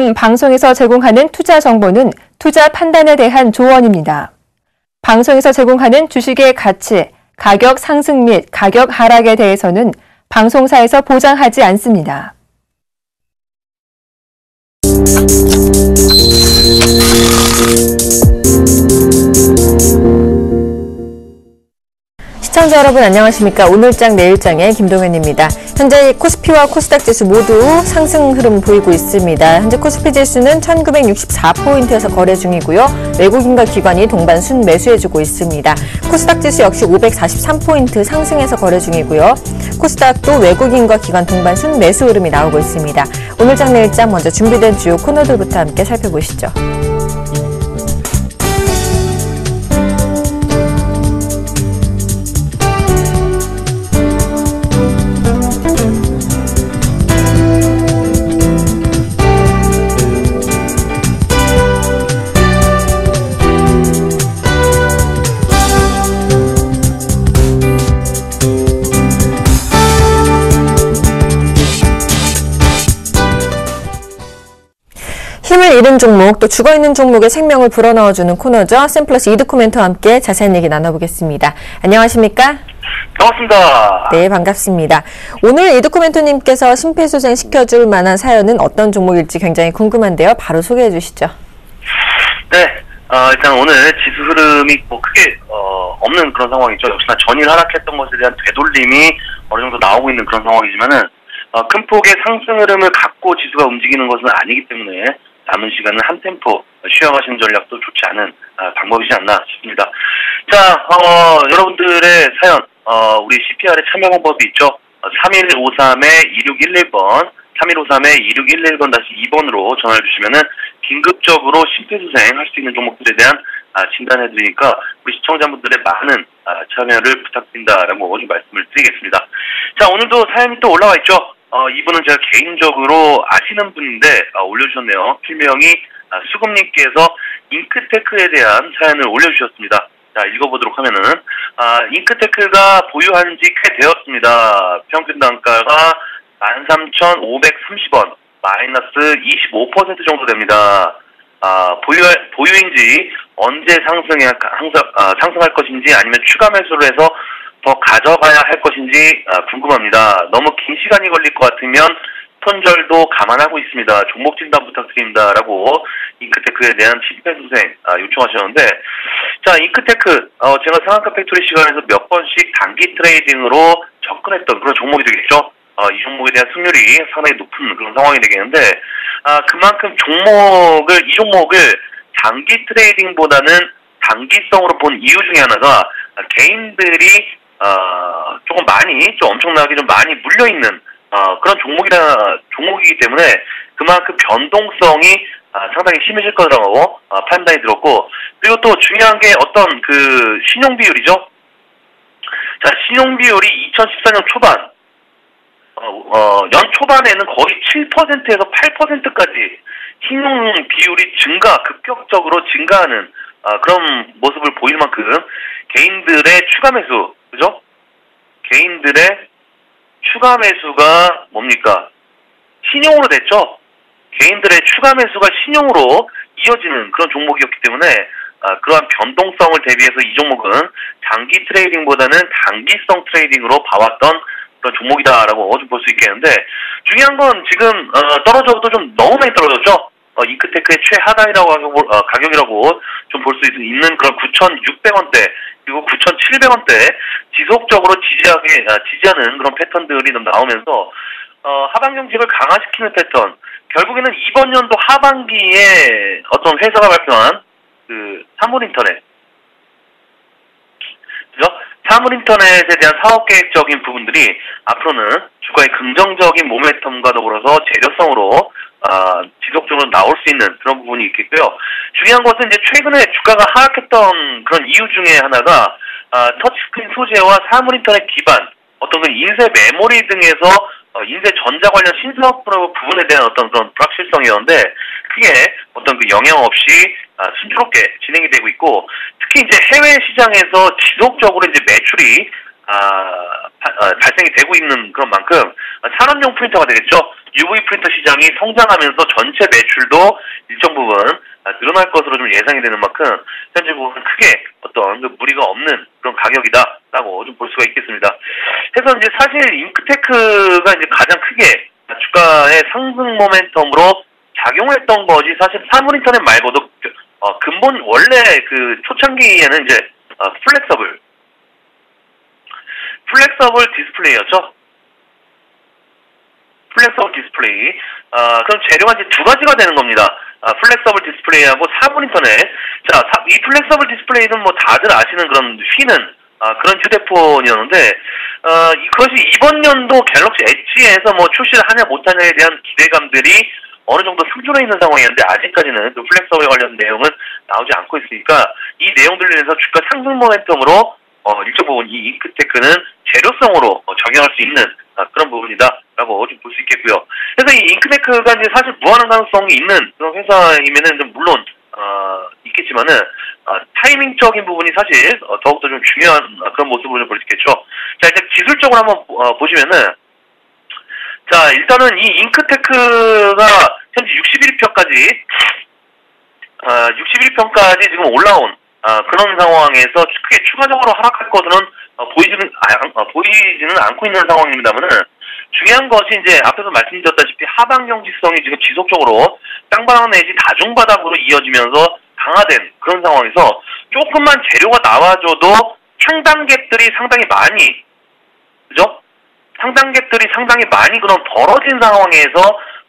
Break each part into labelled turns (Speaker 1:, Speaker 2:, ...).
Speaker 1: 본 방송에서 제공하는 투자 정보는 투자 판단에 대한 조언입니다. 방송에서 제공하는 주식의 가치, 가격 상승 및 가격 하락에 대해서는 방송사에서 보장하지 않습니다. 시청자 여러분 안녕하십니까 오늘장 내일장의 김동현입니다. 현재 코스피와 코스닥 지수 모두 상승 흐름 보이고 있습니다. 현재 코스피 지수는 1964포인트에서 거래 중이고요. 외국인과 기관이 동반 순 매수해주고 있습니다. 코스닥 지수 역시 543포인트 상승해서 거래 중이고요. 코스닥도 외국인과 기관 동반 순 매수 흐름이 나오고 있습니다. 오늘장 내일장 먼저 준비된 주요 코너들부터 함께 살펴보시죠. 잃은 종목 또 죽어있는 종목의 생명을 불어넣어주는 코너죠. 샘플러스 이드코멘트와 함께 자세한 얘기 나눠보겠습니다. 안녕하십니까?
Speaker 2: 반갑습니다.
Speaker 1: 네, 반갑습니다. 오늘 이드코멘토님께서 심폐소생 시켜줄 만한 사연은 어떤 종목일지 굉장히 궁금한데요. 바로 소개해 주시죠.
Speaker 2: 네, 어, 일단 오늘 지수 흐름이 뭐 크게 어, 없는 그런 상황이죠. 역시나 전일 하락했던 것에 대한 되돌림이 어느 정도 나오고 있는 그런 상황이지만은 어, 큰 폭의 상승 흐름을 갖고 지수가 움직이는 것은 아니기 때문에 남은 시간은 한 템포 쉬어가시는 전략도 좋지 않은 아, 방법이지 않나 싶습니다. 자, 어, 여러분들의 사연, 어, 우리 CPR의 참여 방법이 있죠. 어, 3153-2611번, 3153-2611번 다시 2번으로 전화를 주시면은 긴급적으로 심폐소생 할 수 있는 종목들에 대한 아, 진단해드리니까 우리 시청자분들의 많은 아, 참여를 부탁드린다라고 좀 말씀을 드리겠습니다. 자, 오늘도 사연이 또 올라와 있죠. 어, 이분은 제가 개인적으로 아시는 분인데 아, 올려주셨네요. 필명이 아, 수금님께서 잉크테크에 대한 사연을 올려주셨습니다. 자, 읽어보도록 하면은 아, 잉크테크가 보유한 지 꽤 되었습니다. 평균 단가가 13,530원, 마이너스 25% 정도 됩니다. 아, 보유, 보유인지 언제 상승해, 항상, 아, 상승할 것인지 아니면 추가 매수를 해서 더 가져가야 할 것인지 아, 궁금합니다. 너무 긴 시간이 걸릴 것 같으면 손절도 감안하고 있습니다. 종목 진단 부탁드립니다. 라고 잉크테크에 대한 심폐소생 아, 요청하셨는데 자 잉크테크 어, 제가 상한가 팩토리 시간에서 몇 번씩 단기 trading으로 접근했던 그런 종목이 되겠죠. 어, 이 종목에 대한 승률이 상당히 높은 그런 상황이 되겠는데 아, 그만큼 종목을 이 종목을 장기 trading보다는 단기성으로 본 이유 중에 하나가 개인들이 어, 조금 많이 좀 엄청나게 좀 많이 물려 있는 어, 그런 종목이라 종목이기 때문에 그만큼 변동성이 아, 상당히 심해질 거라고 아, 판단이 들었고 그리고 또 중요한 게 어떤 그 신용 비율이죠. 자 신용 비율이 2014년 초반 어, 어, 연 초반에는 거의 7%에서 8%까지 신용 비율이 증가 급격적으로 증가하는 아, 그런 모습을 보일 만큼 개인들의 추가 매수 그죠? 개인들의 추가 매수가 뭡니까? 신용으로 됐죠? 개인들의 추가 매수가 신용으로 이어지는 그런 종목이었기 때문에 아, 그러한 변동성을 대비해서 이 종목은 장기 trading보다는 단기성 trading으로 봐왔던 그런 종목이다라고 좀 볼 수 있겠는데 중요한 건 지금 어, 떨어져도 좀 너무 많이 떨어졌죠. 어, 잉크테크의 최하단이라고 어, 가격이라고 좀 볼 수 있는 그런 9,600원대 그리고 9,700원대 지속적으로 지지하게 아, 지지하는 그런 패턴들이 좀 나오면서 어, 하반 경직을 강화시키는 패턴. 결국에는 이번 연도 하반기에 어떤 회사가 발표한 그 사물 인터넷, 그죠? 사물 인터넷에 대한 사업 계획적인 부분들이 앞으로는 주가의 긍정적인 모멘텀과 더불어서 재료성으로 아, 지속적으로 나올 수 있는 그런 부분이 있겠고요. 중요한 것은 이제 최근에 주가가 하락했던 그런 이유 중에 하나가 아, 터치스크린 소재와 사물 인터넷 기반 어떤 그 인쇄 메모리 등에서 어, 인쇄 전자 관련 신사업 부분에 대한 어떤 그런 불확실성이었는데 크게 어떤 그 영향 없이 아, 순조롭게 진행이 되고 있고 특히 이제 해외 시장에서 지속적으로 이제 매출이 아, 아, 발생이 되고 있는 그런 만큼 산업용 프린터가 되겠죠. UV 프린터 시장이 성장하면서 전체 매출도 일정 부분 아, 늘어날 것으로 좀 예상이 되는 만큼 현재 부분은 크게 어떤 그 무리가 없는 그런 가격이다라고 좀 볼 수가 있겠습니다. 그래서 이제 사실 잉크테크가 이제 가장 크게 주가의 상승 모멘텀으로 작용했던 것이 사실 사물인터넷 말고도 어, 근본 원래 그 초창기에는 이제 어, flexible flexible 디스플레이였죠. flexible 디스플레이. 아, 그럼 재료가 이제 두 가지가 되는 겁니다. 아, flexible 디스플레이하고 사물 인터넷. 자, 사, 이 flexible 디스플레이는 뭐 다들 아시는 그런 휘는 아, 그런 휴대폰이었는데, 어, 그것이 이번 연도 갤럭시 엣지에서 뭐 출시를 하냐 못하냐에 대한 기대감들이 어느 정도 상존해 있는 상황이었는데, 아직까지는 그 플렉서블에 관련 내용은 나오지 않고 있으니까, 이 내용들로 인해서 주가 상승 모멘텀으로 어, 일정 부분 이 잉크 테크는 재료성으로 어, 적용할 수 있는 아, 그런 부분이다라고 좀 볼 수 있겠고요. 그래서 이 잉크 테크가 이제 사실 무한한 가능성이 있는 그런 회사이면은 좀 물론 어, 있겠지만은 어, 타이밍적인 부분이 사실 어, 더욱더 좀 중요한 그런 모습을 볼수 있겠죠. 자 이제 기술적으로 한번 어, 보시면은 자 일단은 이 잉크테크가 현재 61평까지 어, 61평까지 지금 올라온 어, 그런 상황에서 크게 추가적으로 하락할 것은 어, 보이지는 아, 어, 보이지는 않고 있는 상황입니다만은 중요한 것이 이제 앞에서 말씀드렸다시피 하방 경직성이 지금 지속적으로 땅바닥 내지 다중바닥으로 이어지면서 강화된 그런 상황에서 조금만 재료가 나와줘도 상단갭들이 상당히 많이 그죠? 상단갭들이 상당히 많이 그런 벌어진 상황에서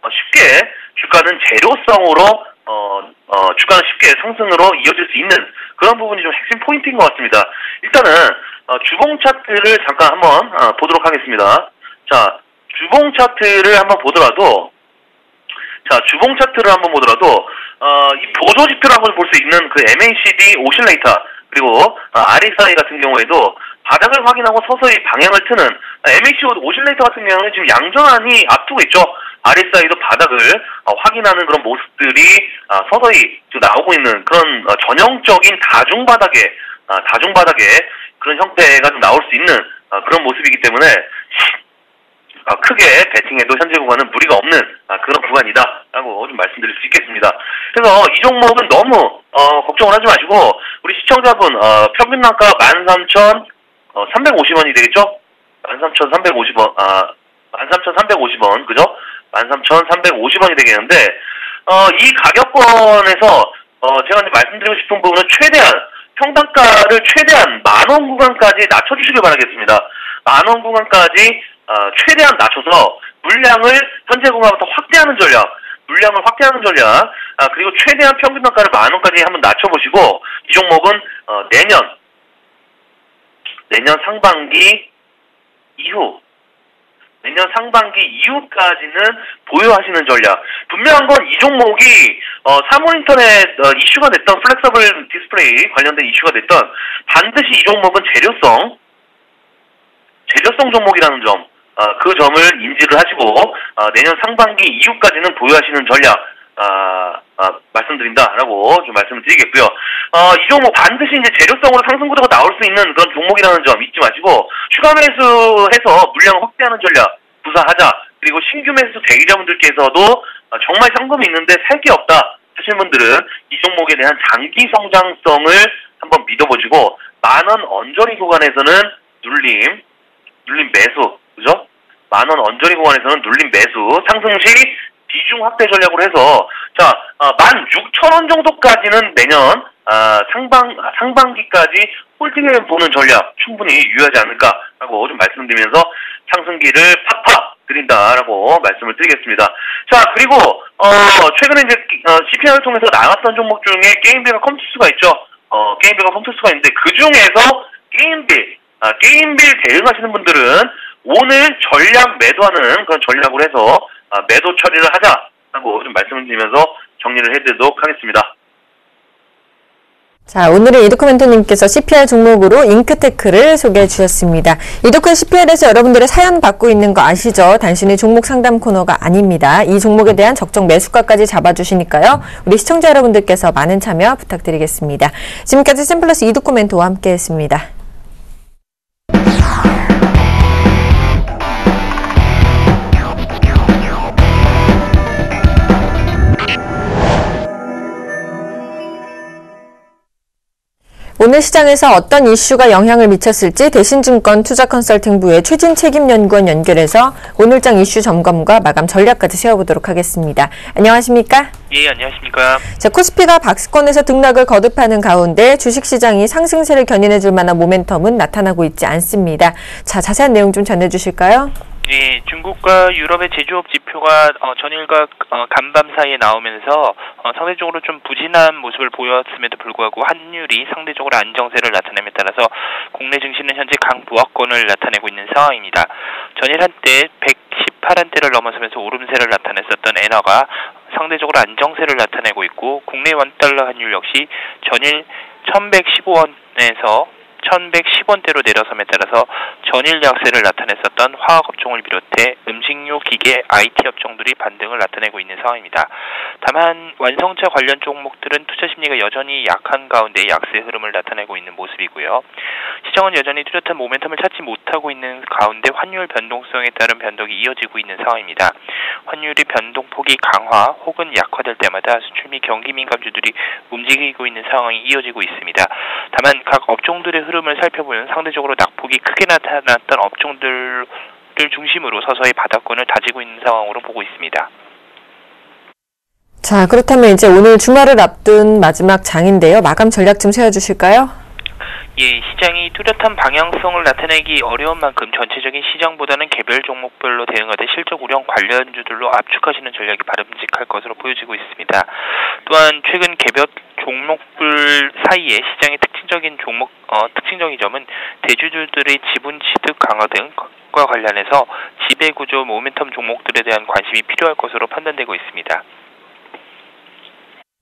Speaker 2: 어, 쉽게 주가는 재료성으로 어, 어, 주가는 쉽게 상승으로 이어질 수 있는 그런 부분이 좀 핵심 포인트인 것 같습니다. 일단은 어, 주봉 차트를 잠깐 한번 어, 보도록 하겠습니다. 자, 주봉 차트를 한번 보더라도 자, 주봉 차트를 한번 보더라도 어, 이 보조 한번 볼수 있는 그 MACD 오실레이터 그리고 어, RSI 같은 경우에도 바닥을 확인하고 서서히 방향을 트는 MACD 오실레이터 같은 경우는 지금 양전환이 앞두고 있죠. RSI도 바닥을 어, 확인하는 그런 모습들이 어, 서서히 나오고 있는 그런 어, 전형적인 다중바닥의 다중바닥의 그런 형태가 좀 나올 수 있는 그런 모습이기 때문에 크게 배팅해도 현재 구간은 무리가 없는 그런 구간이다라고 좀 말씀드릴 수 있겠습니다. 그래서 이 종목은 너무 걱정을 하지 마시고 우리 시청자분 평균 단가 13,350원이 되겠죠? 13,350원, 아, 13,350원, 그죠? 13,350원이 되겠는데, 어, 이 가격권에서, 어, 제가 이제 말씀드리고 싶은 부분은 최대한, 평단가를 최대한 만원 구간까지 낮춰주시길 바라겠습니다. 만원 구간까지, 어, 최대한 낮춰서 물량을 현재 구간부터 확대하는 전략, 물량을 확대하는 전략, 아, 그리고 최대한 평균 단가를 만 원까지 한번 낮춰보시고, 이 종목은, 어, 내년, 내년 상반기 이후, 내년 상반기 이후까지는 보유하시는 전략. 분명한 건 이 종목이 어, 사물인터넷 어, 이슈가 됐던 flexible 디스플레이 관련된 이슈가 됐던 반드시 이 종목은 재료성 재료성 종목이라는 점. 어, 그 점을 인지를 하시고 어, 내년 상반기 이후까지는 보유하시는 전략 아, 아, 말씀드린다라고 좀 말씀을 드리겠고요. 어, 이 종목 반드시 이제 재료성으로 상승 구도가 나올 수 있는 그런 종목이라는 점 잊지 마시고 추가 매수해서 물량을 확대하는 전략 구사하자. 그리고 신규 매수 대기자분들께서도 어, 정말 현금이 있는데 살 게 없다 하시는 분들은 이 종목에 대한 장기 성장성을 한번 믿어보시고 만 원 언저리 구간에서는 눌림, 눌림 매수, 그죠? 만원 언저리 구간에서는 눌림 매수, 상승 시 비중 확대 전략으로 해서 자, 어, 16,000원 정도까지는 내년 아, 상반 상반기까지 홀딩해 보는 전략 충분히 유효하지 않을까라고 좀 말씀드리면서 상승기를 팍팍 드린다라고 말씀을 드리겠습니다. 자 그리고 어, 최근에 이제 어, CPR을 통해서 나왔던 종목 중에 게임비가 컴투스가 있죠. 어, 게임비가 컴투스가 있는데 그 중에서 게임빌 아, 게임빌 대응하시는 분들은 오늘 전략 매도하는 그런 전략으로 해서 아, 매도 처리를 하자라고 좀 말씀을 드리면서 정리를 해드리도록 하겠습니다.
Speaker 1: 자, 오늘은 이도크 멘토님께서 CPR 종목으로 잉크테크를 소개해 주셨습니다. 이도크 CPR에서 여러분들의 사연 받고 있는 거 아시죠? 단순히 종목 상담 코너가 아닙니다. 이 종목에 대한 적정 매수가까지 잡아주시니까요. 우리 시청자 여러분들께서 많은 참여 부탁드리겠습니다. 지금까지 샘플러스 이도크 멘토와 함께 했습니다. 오늘 시장에서 어떤 이슈가 영향을 미쳤을지 대신증권 투자컨설팅부의 최진 책임연구원 연결해서 오늘장 이슈 점검과 마감 전략까지 세워보도록 하겠습니다. 안녕하십니까?
Speaker 3: 예, 안녕하십니까.
Speaker 1: 자, 코스피가 박스권에서 등락을 거듭하는 가운데 주식시장이 상승세를 견인해줄 만한 모멘텀은 나타나고 있지 않습니다. 자, 자세한 내용 좀 전해주실까요?
Speaker 3: 예, 중국과 유럽의 제조업 지표가 어, 전일과 어, 간밤 사이에 나오면서 어, 상대적으로 좀 부진한 모습을 보였음에도 불구하고 환율이 상대적으로 안정세를 나타냄에 따라서 국내 증시는 현재 강보합권을 나타내고 있는 상황입니다. 전일 한때 118한대를 넘어서면서 오름세를 나타냈었던 엔화가 상대적으로 안정세를 나타내고 있고 국내 원달러 환율 역시 전일 1115원에서 1110원대로 내려섬에 따라서 전일 약세를 나타냈었던 화학업종을 비롯해 음식료, 기계, IT 업종들이 반등을 나타내고 있는 상황입니다. 다만 완성차 관련 종목들은 투자 심리가 여전히 약한 가운데 약세 흐름을 나타내고 있는 모습이고요. 시장은 여전히 뚜렷한 모멘텀을 찾지 못하고 있는 가운데 환율 변동성에 따른 변동이 이어지고 있는 상황입니다. 환율이 변동폭이 강화 혹은 약화될 때마다 수출 및 경기 민감주들이 움직이고 있는 상황이 이어지고 있습니다. 다만 각 업종들의 흐름 을 살펴보면 상대적으로 낙폭이 크게 나타났던 업종들을 중심으로 서서히 바닥권을 다지고 있는 상황으로 보고 있습니다.
Speaker 1: 자, 그렇다면 이제 오늘 주말을 앞둔 마지막 장인데요. 마감 전략 좀 세워주실까요?
Speaker 3: 예, 시장이 뚜렷한 방향성을 나타내기 어려운 만큼 전체적인 시장보다는 개별 종목별로 대응하되 실적 우량 관련주들로 압축하시는 전략이 바람직할 것으로 보여지고 있습니다. 또한 최근 개별 종목들 사이에 시장의 특징적인 종목 어, 특징적인 점은 대주주들의 지분 취득 강화 등과 관련해서 지배 구조 모멘텀 종목들에 대한 관심이 필요할 것으로 판단되고 있습니다.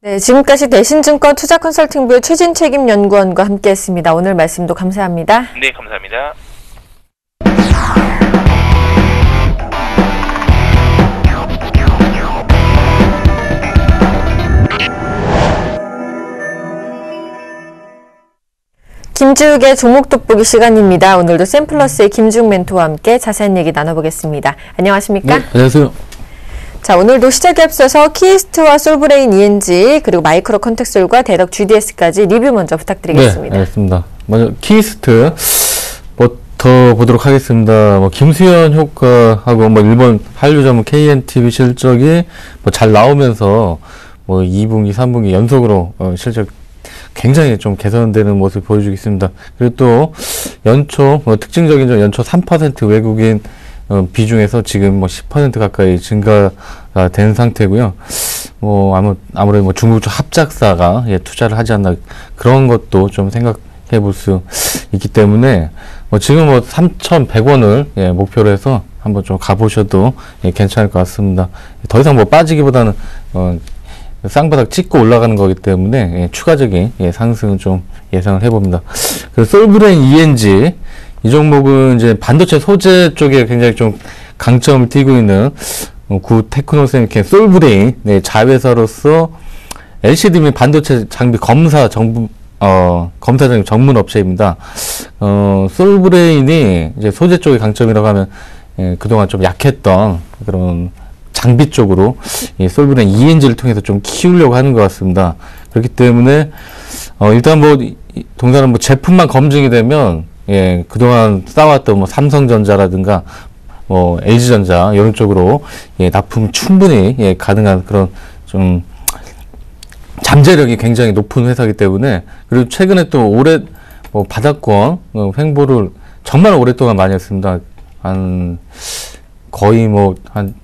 Speaker 1: 네, 지금까지 대신증권 투자컨설팅부의 최진 책임 연구원과 함께했습니다. 오늘 말씀도 감사합니다.
Speaker 3: 네, 감사합니다.
Speaker 1: 김지욱의 종목 돋보기 시간입니다. 오늘도 샘플러스의 김지욱 멘토와 함께 자세한 얘기 나눠보겠습니다. 안녕하십니까?
Speaker 4: 네, 안녕하세요.
Speaker 1: 자, 오늘도 시작에 앞서서 키이스트와 솔브레인 ENG 그리고 마이크로 컨택솔과 대덕 GDS까지 리뷰 먼저 부탁드리겠습니다.
Speaker 4: 네, 알겠습니다. 먼저 키이스트 부터 보도록 하겠습니다. 뭐 김수현 효과하고 뭐 일본 한류 전문 KNTV 실적이 뭐 잘 나오면서 뭐 2분기, 3분기 연속으로 어 실적 굉장히 좀 개선되는 모습을 보여주고 있습니다. 그리고 또 연초 뭐 특징적인 점 연초 3% 외국인 어, 비중에서 지금 뭐 10% 가까이 증가가 된 상태고요. 뭐 아무 아무래도 뭐 중국 쪽 합작사가 예, 투자를 하지 않나 그런 것도 좀 생각해 볼 수 있기 때문에 뭐 지금 뭐 3,100원을 예, 목표로 해서 한번 좀 가보셔도 예, 괜찮을 것 같습니다. 더 이상 뭐 빠지기보다는 어, 쌍바닥 찍고 올라가는 거기 때문에 예, 추가적인 예, 상승은 좀 예상을 해봅니다. 그 솔브레인 ENG 이 종목은 이제 반도체 소재 쪽에 굉장히 좀 강점을 띠고 있는 어, 구 테크노세미켐 솔브레인 네, 자회사로서 LCD 및 반도체 장비 검사 정부 어, 검사 장 전문 업체입니다. 어, 솔브레인이 이제 소재 쪽의 강점이라고 하면 예, 그동안 좀 약했던 그런 장비 쪽으로 예, 솔브레인 ENG를 통해서 좀 키우려고 하는 것 같습니다. 그렇기 때문에 어, 일단 뭐 동사는 뭐 제품만 검증이 되면 예, 그동안 쌓아왔던 뭐 삼성전자라든가 뭐 LG전자 이런 쪽으로 예, 납품 충분히 예, 가능한 그런 좀 잠재력이 굉장히 높은 회사이기 때문에 그리고 최근에 또 올해 뭐 바닥권 어, 횡보를 정말 오랫동안 많이 했습니다. 한 거의 뭐한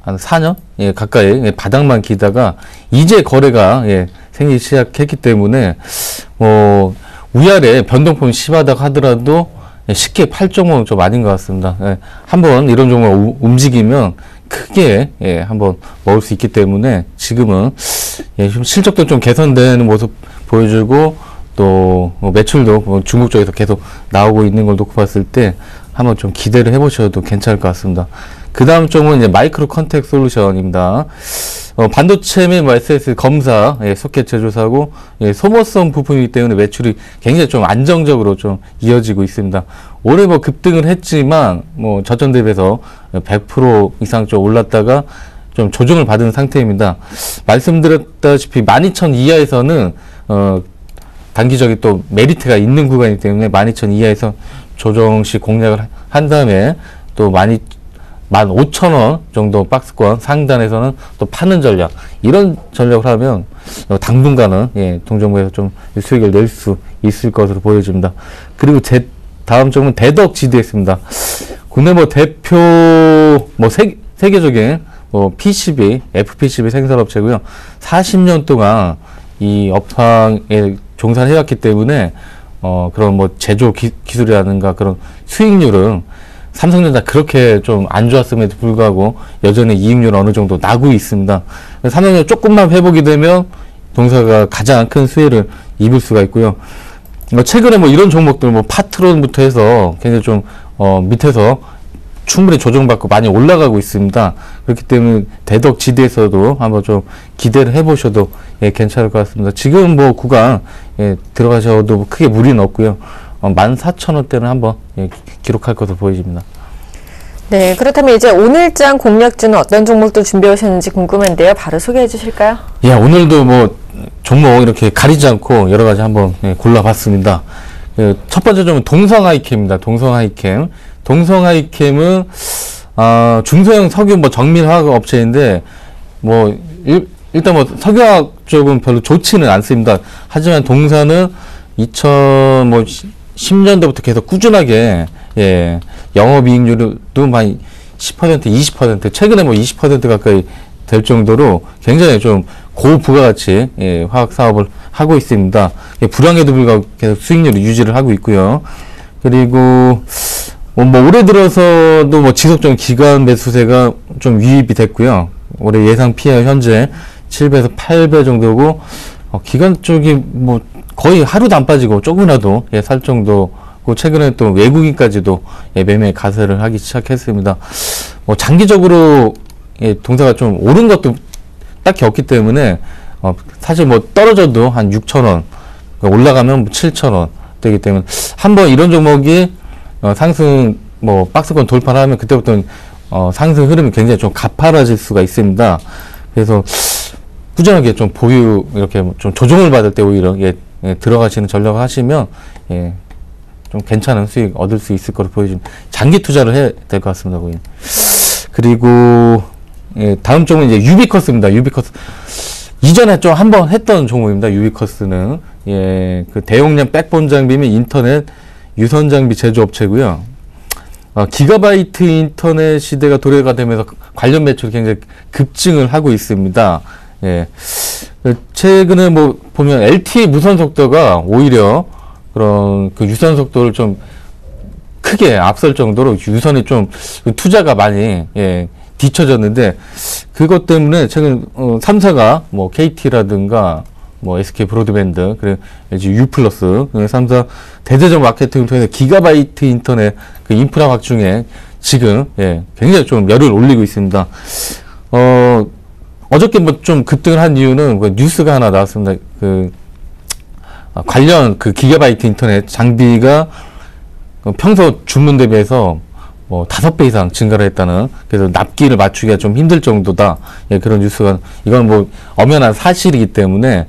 Speaker 4: 한 4년 예, 가까이 예, 바닥만 기다가 이제 거래가 예, 생기기 시작했기 때문에 뭐 위아래 변동폭이 심하다고 하더라도 예, 쉽게 팔 종목은 좀 아닌 것 같습니다. 예, 한번 이런 종목 움직이면 크게 예, 한번 먹을 수 있기 때문에 지금은 예, 좀 실적도 좀 개선되는 모습 보여주고 또 뭐 매출도 뭐 중국 쪽에서 계속 나오고 있는 걸 놓고 봤을 때 한번 좀 기대를 해보셔도 괜찮을 것 같습니다. 그 다음 쪽은 이제 마이크로 컨택 솔루션입니다. 어, 반도체 및 SS 검사, 예, 소켓 제조사고, 예, 소모성 부품이기 때문에 매출이 굉장히 좀 안정적으로 좀 이어지고 있습니다. 올해 뭐 급등을 했지만, 뭐 저점 대비해서 100% 이상 좀 올랐다가 좀 조정을 받은 상태입니다. 말씀드렸다시피 12,000 이하에서는, 어, 단기적인 또 메리트가 있는 구간이기 때문에 12,000 이하에서 조정식 공략을 하- 한 다음에 또 12, 15,000원 정도 박스권 상단에서는 또 파는 전략 이런 전략을 하면 어, 당분간은 예, 동정부에서 좀 수익을 낼 수 있을 것으로 보여집니다. 그리고 제 다음 점은 대덕 지대했습니다. 국내 뭐 대표 뭐 세, 세계적인 뭐 PCB, FPCB 생산업체고요. 40년 동안 이 업황에 종사를 해왔기 때문에 어 그런 뭐 제조 기, 기술이라든가 그런 수익률은 삼성전자 그렇게 좀 안 좋았음에도 불구하고 여전히 이익률 어느 정도 나고 있습니다. 삼성전자 조금만 회복이 되면 동사가 가장 큰 수혜를 입을 수가 있고요. 뭐 최근에 뭐 이런 종목들 뭐 파트론부터 해서 굉장히 좀 어, 밑에서 충분히 조정받고 많이 올라가고 있습니다. 그렇기 때문에 대덕 지대에서도 한번 좀 기대를 해보셔도 예, 괜찮을 것 같습니다. 지금 뭐 구간 예, 들어가셔도 뭐 크게 무리는 없고요. 어, 14,000원대는 한번 예, 기- 기록할 것으로 보여집니다.
Speaker 1: 네, 그렇다면 이제 오늘장 공략주는 어떤 종목들 준비해 오셨는지 궁금한데요. 바로 소개해 주실까요?
Speaker 4: 예, 오늘도 뭐 종목 이렇게 가리지 않고 여러 가지 한번 예, 골라봤습니다. 예, 첫 번째 점은 동성하이캠입니다. 동성하이캠. 동성하이캠은 아, 중소형 석유 뭐 정밀화학 업체인데 뭐 일, 일단 뭐 석유화학 쪽은 별로 좋지는 않습니다. 하지만 동사는 2000뭐 10년도부터 계속 꾸준하게 예, 영업이익률도 많이 10% 20% 최근에 뭐 20% 가까이 될 정도로 굉장히 좀 고부가가치 예, 화학 사업을 하고 있습니다. 예, 불황에도 불구하고 계속 수익률을 유지를 하고 있고요. 그리고 뭐, 뭐 올해 들어서도 뭐 지속적인 기간 매수세가 좀 유입이 됐고요. 올해 예상 PE 현재 7배에서 8배 정도고 어, 기간 쪽이 뭐 거의 하루도 안 빠지고 조금이라도 예, 살 정도고 최근에 또 외국인까지도 예, 매매 가세를 하기 시작했습니다. 뭐 장기적으로 예, 동사가 좀 오른 것도 딱히 없기 때문에 어, 사실 뭐 떨어져도 한 6천 원 올라가면 7천 원 되기 때문에 한번 이런 종목이 어, 상승 뭐 박스권 돌파를 하면 그때부터는 어, 상승 흐름이 굉장히 좀 가파라질 수가 있습니다. 그래서 꾸준하게 좀 보유 이렇게 좀 조정을 받을 때 오히려 예, 예, 들어가시는 전략을 하시면 예, 좀 괜찮은 수익 얻을 수 있을 거로 보여집니다. 장기 투자를 해야 될 것 같습니다, 고객님. 그리고 예, 다음 종은 이제 유비커스입니다. 유비커스 이전에 좀 한번 했던 종목입니다. 유비커스는 예, 그 대용량 backbone 장비 및 인터넷 유선 장비 제조업체고요. 어, 기가바이트 인터넷 시대가 도래가 되면서 관련 매출이 굉장히 급증을 하고 있습니다. 예. 그 최근에 뭐 보면 LTE 무선 속도가 오히려 그런 그 유선 속도를 좀 크게 앞설 정도로 유선이 좀 투자가 많이 예, 뒤처졌는데 그것 때문에 최근 어, 3사가 뭐 KT라든가 뭐 SK 브로드밴드 그리고 U 플러스 3사 대대적 마케팅을 통해서 기가바이트 인터넷 그 인프라 확충에 지금 예, 굉장히 좀 열을 올리고 있습니다. 어 어저께 뭐 좀 급등을 한 이유는 그 뉴스가 하나 나왔습니다. 그 아, 관련 그 기가바이트 인터넷 장비가 그 평소 주문 대비해서 뭐 다섯 배 이상 증가를 했다는 그래서 납기를 맞추기가 좀 힘들 정도다 예, 그런 뉴스가 이건 뭐 엄연한 사실이기 때문에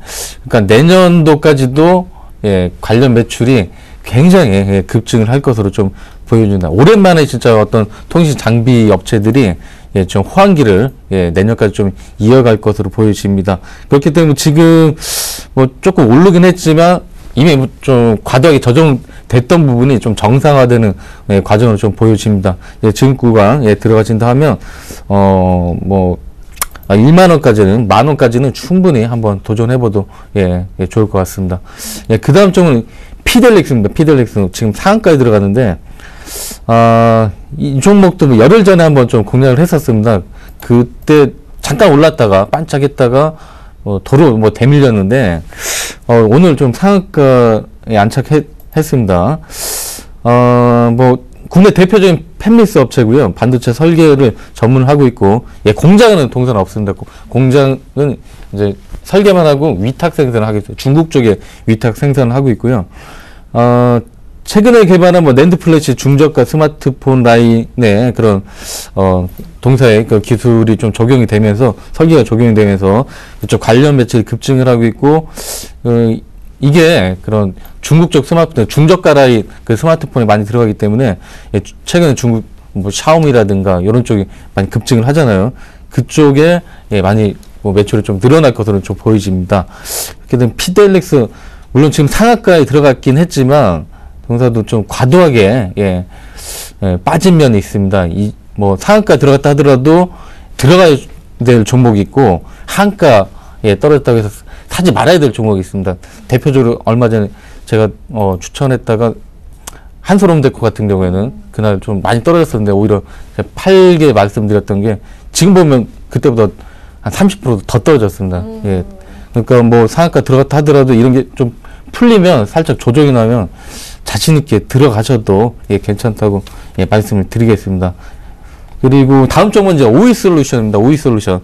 Speaker 4: 그러니까 내년도까지도 예, 관련 매출이 굉장히 예, 급증을 할 것으로 좀 보여준다. 오랜만에 진짜 어떤 통신 장비 업체들이 예, 좀 호황기를 예, 내년까지 좀 이어갈 것으로 보여집니다. 그렇기 때문에 지금 뭐 조금 오르긴 했지만 이미 뭐 좀 과도하게 저정됐던 부분이 좀 정상화되는 예, 과정으로 좀 보여집니다. 예, 지금 구간 예, 들어가신다 하면 어뭐 아, 1만 원까지는 만 원까지는 충분히 한번 도전해봐도 예, 예, 좋을 것 같습니다. 예, 그 다음 쪽은 피델릭스입니다. 피델릭스 지금 상한가에 들어가는데 아, 이 종목도 뭐 열흘 전에 한번 좀 공략을 했었습니다. 그때 잠깐 올랐다가 반짝했다가 어, 도로 뭐 대밀렸는데 어, 오늘 좀 상한가에 안착했습니다. 어, 뭐 국내 대표적인 팹리스 업체고요. 반도체 설계를 전문하고 있고, 예, 공장은 동선 없습니다. 고- 공장은 이제 설계만 하고 위탁 생산을 하겠죠. 중국 쪽에 위탁 생산을 하고 있고요. 어, 최근에 개발한 뭐 NAND flash 중저가 스마트폰 라인의 그런 어 동사의 그 기술이 좀 적용이 되면서 설계가 적용이 되면서 이쪽 관련 매출이 급증을 하고 있고 어, 이게 그런 중국 쪽 스마트폰, 중저가라의 그 스마트폰에 많이 들어가기 때문에 예, 주- 최근에 중국 뭐 샤오미라든가 이런 쪽이 많이 급증을 하잖아요. 그쪽에 예, 많이 뭐 매출이 좀 늘어날 것으로 좀 보여집니다. 그렇게 되면 피델릭스 물론 지금 상한가에 들어갔긴 했지만 동사도 좀 과도하게 예, 예, 빠진 면이 있습니다. 이 뭐 상한가 들어갔다 하더라도 들어가야 될 종목이 있고 한가에 떨어졌다고 해서 사지 말아야 될 종목이 있습니다. 대표적으로 얼마 전에 제가 어, 추천했다가 한솔홈데코 같은 경우에는 그날 좀 많이 떨어졌었는데 오히려 제가 팔게 말씀드렸던 게 지금 보면 그때보다 한 30%더 떨어졌습니다. 예. 그러니까 뭐 상한가 들어갔다 하더라도 이런 게 좀 풀리면 살짝 조정이 나면 자신 있게 들어가셔도 예, 괜찮다고 예, 말씀을 드리겠습니다. 그리고 다음 종목은 이제 오이 솔루션입니다. 오이 솔루션.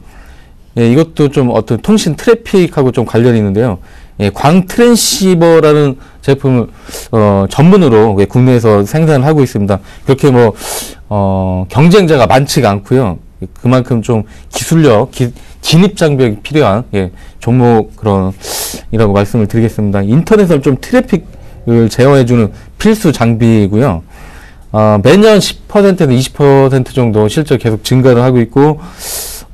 Speaker 4: 예, 이것도 좀 어떤 통신 트래픽하고 좀 관련이 있는데요. 예, 광 transceiver라는 제품을 어, 전문으로 예, 국내에서 생산을 하고 있습니다. 그렇게 뭐 어, 경쟁자가 많지가 않고요. 예, 그만큼 좀 기술력, 기, 진입 장벽이 필요한 예, 종목 그런 이라고 말씀을 드리겠습니다. 인터넷을 좀 트래픽 을 제어해주는 필수 장비이고요. 어, 매년 10%에서 20% 정도 실적 계속 증가를 하고 있고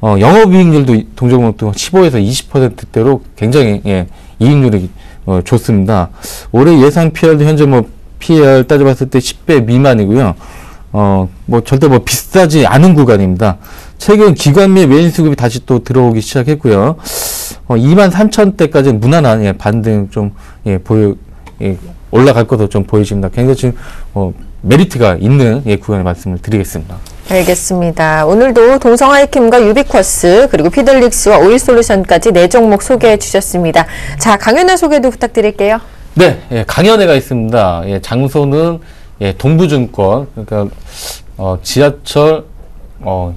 Speaker 4: 어, 영업이익률도 동종목도 15에서 20%대로 굉장히 예, 이익률이 어, 좋습니다. 올해 예상 PR도 현재 뭐 PR 따져봤을 때 10배 미만이고요. 어, 뭐 절대 뭐 비싸지 않은 구간입니다. 최근 기관 및 외인 수급이 다시 또 들어오기 시작했고요. 어, 2만 3천 대까지는 무난한 예, 반등 좀 예, 보여 예, 올라갈 것으로 좀 보여집니다. 굉장히 지금 어, 메리트가 있는 예, 구간의 말씀을 드리겠습니다.
Speaker 1: 알겠습니다. 오늘도 동성하이킴과 유비쿼스 그리고 피델릭스와 오일솔루션까지 네 종목 소개해 주셨습니다. 자 강연회 소개도 부탁드릴게요.
Speaker 4: 네, 예, 강연회가 있습니다. 예, 장소는 예, 동부증권 그러니까 어, 지하철 어,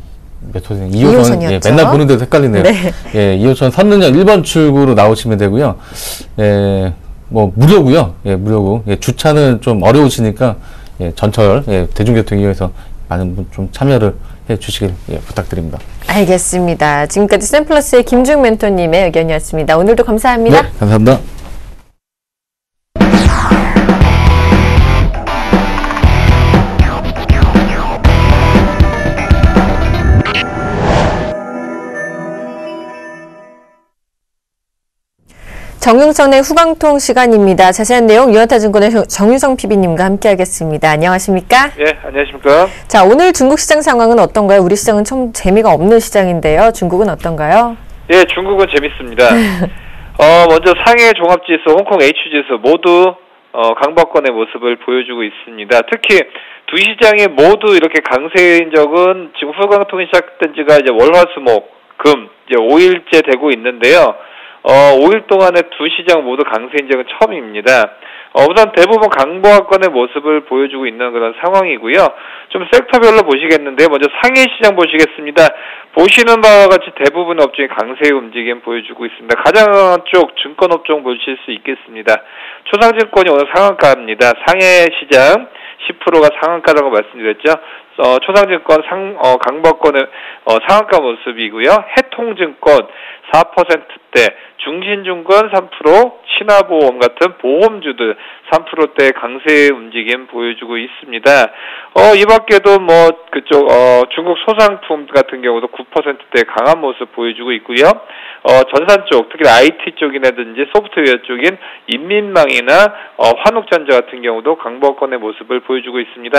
Speaker 4: 몇 호선? 2호선. 예. 맨날 보는 데서 헷갈리네요.
Speaker 1: 네.
Speaker 4: 예, 2호선 선릉역 1번 출구로 나오시면 되고요. 예, 뭐 무료고요. 예, 무료고. 예, 주차는 좀 어려우시니까 예, 전철 예, 대중교통 이용해서 많은 분 좀 참여를 해 주시길 예, 부탁드립니다.
Speaker 1: 알겠습니다. 지금까지 샘플러스의 김중 멘토님의 의견이었습니다. 오늘도 감사합니다.
Speaker 4: 네, 감사합니다.
Speaker 1: 정윤선의 후방통 시간입니다. 자세한 내용 유한타증권의 정유성 PB님과 함께하겠습니다. 안녕하십니까?
Speaker 5: 예, 안녕하십니까.
Speaker 1: 자, 오늘 중국 시장 상황은 어떤가요? 우리 시장은 좀 재미가 없는 시장인데요. 중국은 어떤가요?
Speaker 5: 예, 중국은 재밌습니다. 어, 먼저 상해 종합지수, 홍콩 H지수 모두 어, 강박권의 모습을 보여주고 있습니다. 특히 두 시장이 모두 이렇게 강세인 적은 지금 후강통이 시작된 지가 이제 월화수목 금 이제 5일째 되고 있는데요. 어, 5일 동안에 두 시장 모두 강세 인 적은 처음입니다. 어, 우선 대부분 강보합권의 모습을 보여주고 있는 그런 상황이고요. 좀 섹터별로 보시겠는데요. 먼저 상해 시장 보시겠습니다. 보시는 바와 같이 대부분 업종이 강세의 움직임 보여주고 있습니다. 가장 쪽 증권 업종 보실 수 있겠습니다. 초상증권이 오늘 상한가입니다. 상해 시장 10%가 상한가라고 말씀드렸죠. 어, 초상증권 상, 어, 강박권의 어, 상한가 모습이고요. 해통증권 4%대, 중신증권 3%, 신화보험 같은 보험주들 3%대 강세 움직임 보여주고 있습니다. 어, 이 밖에도 뭐 그쪽 어, 중국 소상품 같은 경우도 9%대 강한 모습 보여주고 있고요. 어, 전산 쪽, 특히 IT 쪽이라든지 소프트웨어 쪽인 인민망이나 어, 환욱전자 같은 경우도 강보권의 모습을 보여주고 있습니다.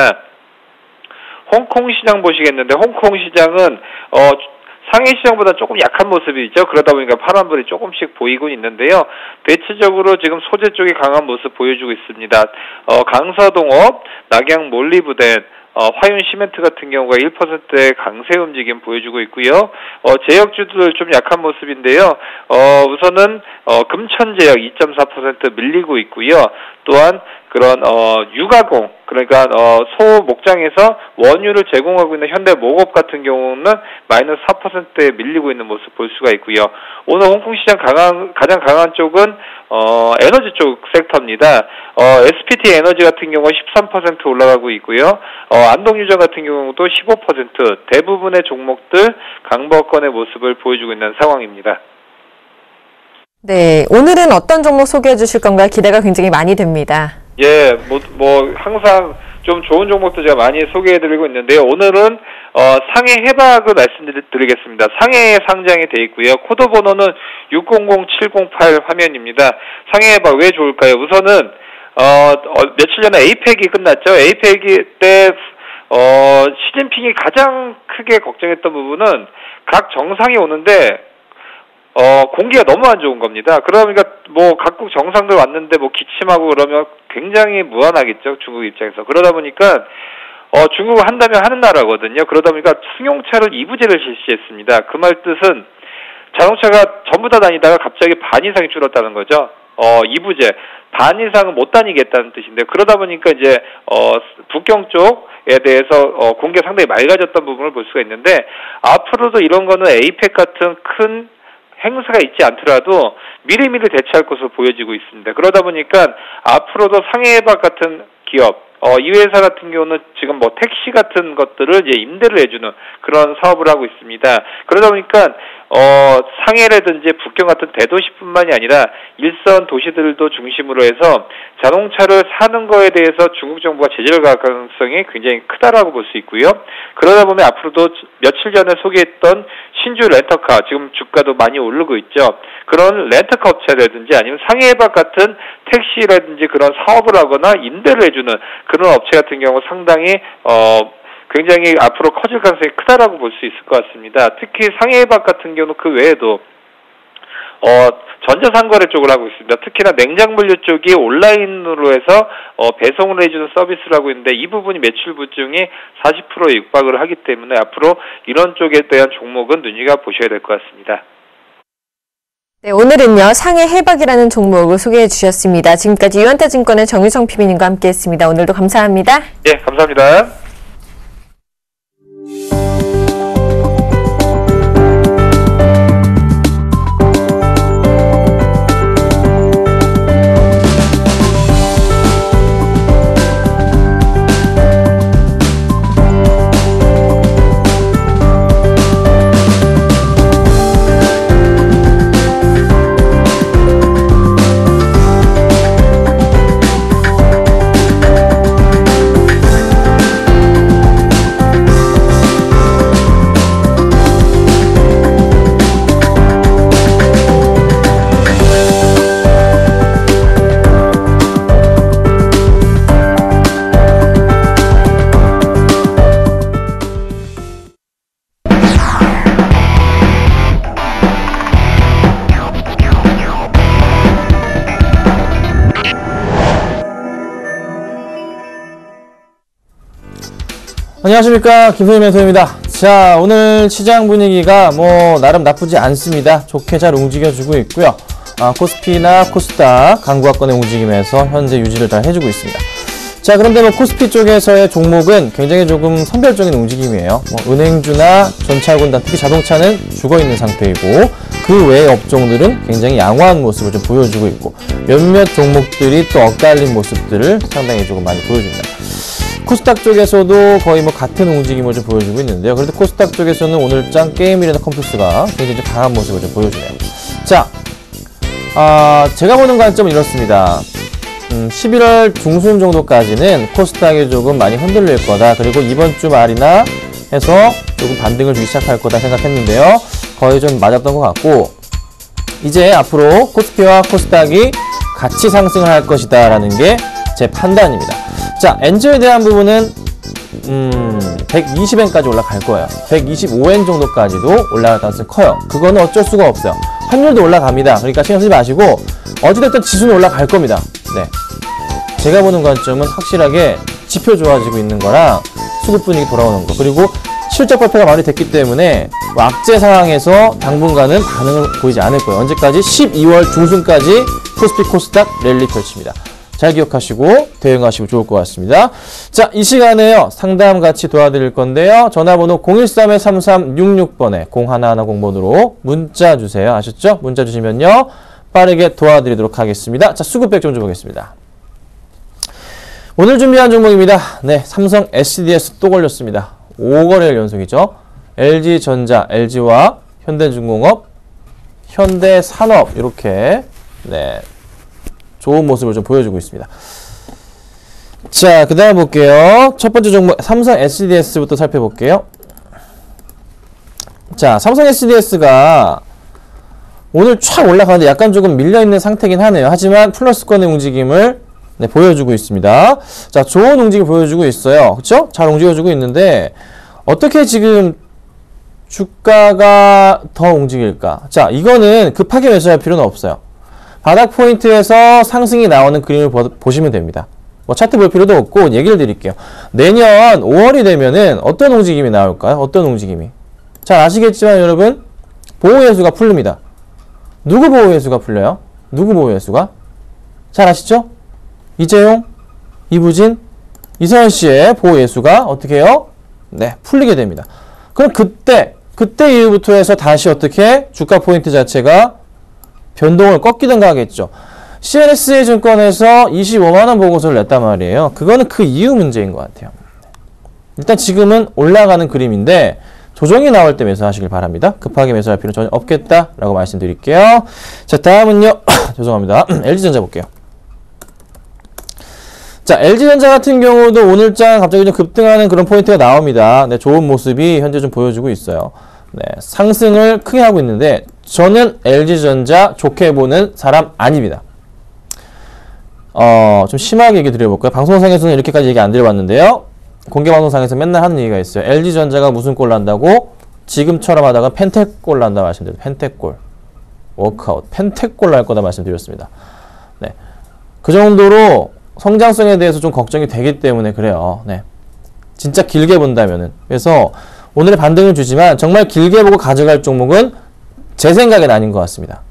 Speaker 5: 홍콩 시장 보시겠는데 홍콩 시장은 어 상해 시장보다 조금 약한 모습이 있죠. 그러다 보니까 파란불이 조금씩 보이고 있는데요. 대체적으로 지금 소재 쪽이 강한 모습 보여주고 있습니다. 어, 강서동업, 낙양 몰리부덴, 어, 화윤 시멘트 같은 경우가 1%의 강세 움직임 보여주고 있고요. 어, 제약주들 좀 약한 모습인데요. 어, 우선은 어, 금천제약 2.4% 밀리고 있고요. 또한 그런 어 유가공 그러니까 어 소 목장에서 원유를 제공하고 있는 현대 목업 같은 경우는 마이너스 4%에 밀리고 있는 모습 볼 수가 있고요. 오늘 홍콩 시장 강한 가장 강한 쪽은 어 에너지 쪽 섹터입니다. 어 SPT 에너지 같은 경우는 13% 올라가고 있고요. 어 안동유전 같은 경우도 15% 대부분의 종목들 강보합권의 모습을 보여주고 있는 상황입니다.
Speaker 1: 네, 오늘은 어떤 종목 소개해 주실 건가요? 기대가 굉장히 많이 됩니다.
Speaker 5: 예, 뭐, 뭐 항상 좀 좋은 종목도 제가 많이 소개해드리고 있는데요. 오늘은 어, 상해 해박을 말씀드리겠습니다. 상해에 상장이 돼 있고요. 코드 번호는 600708 화면입니다. 상해 해박 왜 좋을까요? 우선은 어, 어, 며칠 전에 에이펙이 끝났죠. 에이펙이 때 어, 시진핑이 가장 크게 걱정했던 부분은 각 정상이 오는데 어, 공기가 너무 안 좋은 겁니다. 그러니까 뭐 각국 정상들 왔는데 뭐 기침하고 그러면 굉장히 무한하겠죠. 중국 입장에서. 그러다 보니까 어, 중국을 한다면 하는 나라거든요. 그러다 보니까 승용차를 2부제를 실시했습니다. 그 말 뜻은 자동차가 전부 다 다니다가 갑자기 반 이상이 줄었다는 거죠. 어, 2부제. 반 이상은 못 다니겠다는 뜻인데, 그러다 보니까 이제, 어, 북경 쪽에 대해서, 어, 공기가 상당히 맑아졌던 부분을 볼 수가 있는데, 앞으로도 이런 거는 에이펙 같은 큰 행사가 있지 않더라도 미리미리 대처할 것으로 보여지고 있습니다. 그러다 보니까 앞으로도 상해박 같은 기업, 어, 이 회사 같은 경우는 지금 뭐 택시 같은 것들을 이제 임대를 해주는 그런 사업을 하고 있습니다. 그러다 보니까 어, 상해라든지 북경 같은 대도시뿐만이 아니라 일선 도시들도 중심으로 해서 자동차를 사는 거에 대해서 중국 정부가 제재를 가할 가능성이 굉장히 크다라고 볼 수 있고요. 그러다 보면 앞으로도 며칠 전에 소개했던 신주 렌터카 지금 주가도 많이 오르고 있죠. 그런 렌터카 업체라든지 아니면 상해박 같은 택시라든지 그런 사업을 하거나 임대를 해주는 그런 업체 같은 경우 상당히 어 굉장히 앞으로 커질 가능성이 크다라고 볼 수 있을 것 같습니다. 특히 상해박 같은 경우 그 외에도 어, 전자상거래 쪽을 하고 있습니다. 특히나 냉장물류 쪽이 온라인으로 해서 어, 배송을 해주는 서비스를 하고 있는데 이 부분이 매출 부증이 40%에 육박을 하기 때문에 앞으로 이런 쪽에 대한 종목은 눈여겨 보셔야 될 것 같습니다.
Speaker 1: 네, 오늘은요, 상해 해박이라는 종목을 소개해 주셨습니다. 지금까지 유한타증권의 정유성 PB님과 함께 했습니다. 오늘도 감사합니다.
Speaker 5: 예, 감사합니다.
Speaker 6: 안녕하십니까 김소희 멘토입니다. 자 오늘 시장 분위기가 뭐 나름 나쁘지 않습니다. 좋게 잘 움직여주고 있고요. 아, 코스피나 코스닥 강구학권의 움직임에서 현재 유지를 잘 해주고 있습니다. 자 그런데 뭐 코스피 쪽에서의 종목은 굉장히 조금 선별적인 움직임이에요. 뭐 은행주나 전차군단 특히 자동차는 죽어 있는 상태이고 그 외의 업종들은 굉장히 양호한 모습을 좀 보여주고 있고 몇몇 종목들이 또 엇갈린 모습들을 상당히 조금 많이 보여줍니다. 코스닥 쪽에서도 거의 뭐 같은 움직임을 좀 보여주고 있는데요. 그런데 코스닥 쪽에서는 오늘장 게임이라는 컴플스가 굉장히 좀 강한 모습을 좀 보여주네요. 자, 아, 제가 보는 관점은 이렇습니다. 음, 11월 중순 정도까지는 코스닥이 조금 많이 흔들릴 거다. 그리고 이번 주 말이나 해서 조금 반등을 주기 시작할 거다 생각했는데요. 거의 좀 맞았던 것 같고, 이제 앞으로 코스피와 코스닥이 같이 상승을 할 것이다 라는 게 제 판단입니다. 자, 엔저에 대한 부분은 음, 120엔까지 올라갈 거예요. 125엔 정도까지도 올라갈 가능성이 커요. 그거는 어쩔 수가 없어요. 환율도 올라갑니다. 그러니까 신경 쓰지 마시고 어찌됐든 지수는 올라갈 겁니다. 네. 제가 보는 관점은 확실하게 지표 좋아지고 있는 거랑 수급 분위기 돌아오는 거 그리고 실적 발표가 많이 됐기 때문에 악재 상황에서 당분간은 반응을 보이지 않을 거예요. 언제까지? 12월 중순까지 코스피 코스닥 랠리 펼칩니다. 잘 기억하시고 대응하시면 좋을 것 같습니다. 자, 이 시간에요. 상담 같이 도와드릴 건데요. 전화번호 013-3366번에 0110번으로 문자 주세요. 아셨죠? 문자 주시면요. 빠르게 도와드리도록 하겠습니다. 자, 수급백 좀 줘보겠습니다. 오늘 준비한 종목입니다. 네, 삼성 SDS 또 걸렸습니다. 5거래일 연속이죠. LG전자, LG와 현대중공업, 현대 산업 이렇게 네 좋은 모습을 좀 보여주고 있습니다. 자, 그 다음 볼게요. 첫 번째 종목 삼성 SDS부터 살펴볼게요. 자, 삼성 SDS가 오늘 촥 올라가는데 약간 조금 밀려있는 상태긴 하네요. 하지만 플러스권의 움직임을 네, 보여주고 있습니다. 자, 좋은 움직임 보여주고 있어요. 그쵸? 잘 움직여주고 있는데 어떻게 지금 주가가 더 움직일까? 자, 이거는 급하게 매수할 필요는 없어요. 바닥 포인트에서 상승이 나오는 그림을 보, 보시면 됩니다. 뭐 차트 볼 필요도 없고 얘기를 드릴게요. 내년 5월이 되면은 어떤 움직임이 나올까요? 어떤 움직임이? 잘 아시겠지만 여러분 보호예수가 풀립니다. 누구 보호예수가 풀려요? 누구 보호예수가? 잘 아시죠? 이재용, 이부진, 이서연 씨의 보호예수가 어떻게 해요? 네, 풀리게 됩니다. 그럼 그때 그때 이후부터 해서 다시 어떻게 주가 포인트 자체가 변동을 꺾이든가 하겠죠. CLSA 증권에서 25만원 보고서를 냈단 말이에요. 그거는 그 이후 문제인 것 같아요. 일단 지금은 올라가는 그림인데 조정이 나올 때 매수하시길 바랍니다. 급하게 매수할 필요는 전혀 없겠다라고 말씀드릴게요. 자 다음은요. 죄송합니다. LG전자 볼게요. 자, LG전자 같은 경우도 오늘장 갑자기 좀 급등하는 그런 포인트가 나옵니다. 네, 좋은 모습이 현재 좀 보여주고 있어요. 네, 상승을 크게 하고 있는데 저는 LG전자 좋게 보는 사람 아닙니다. 어, 좀 심하게 얘기 드려볼까요? 방송상에서는 이렇게까지 얘기 안 드려봤는데요. 공개 방송상에서 맨날 하는 얘기가 있어요. LG전자가 무슨 골 난다고? 지금처럼 하다가 펜택골 난다 말씀드렸어요. 펜택골. 워크아웃. 펜택골 날 거다 말씀드렸습니다. 네. 그 정도로 성장성에 대해서 좀 걱정이 되기 때문에 그래요. 네. 진짜 길게 본다면은. 그래서 오늘의 반등을 주지만 정말 길게 보고 가져갈 종목은 제 생각엔 아닌 것 같습니다.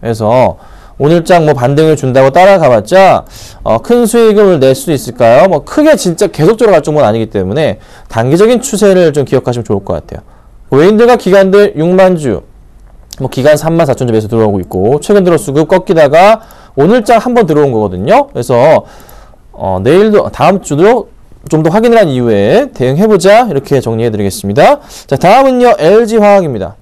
Speaker 6: 그래서 오늘장 뭐 반등을 준다고 따라가봤자 어, 큰 수익을 낼 수 있을까요? 뭐 크게 진짜 계속적으로 갈 종목은 아니기 때문에 단기적인 추세를 좀 기억하시면 좋을 것 같아요. 외인들과 기관들 6만 주, 뭐 기간 3만 4천 주에서 들어오고 있고 최근 들어 수급 꺾이다가 오늘장 한 번 들어온 거거든요. 그래서 어, 내일도 다음 주도 좀 더 확인을 한 이후에 대응해보자 이렇게 정리해드리겠습니다. 자 다음은요 LG화학입니다.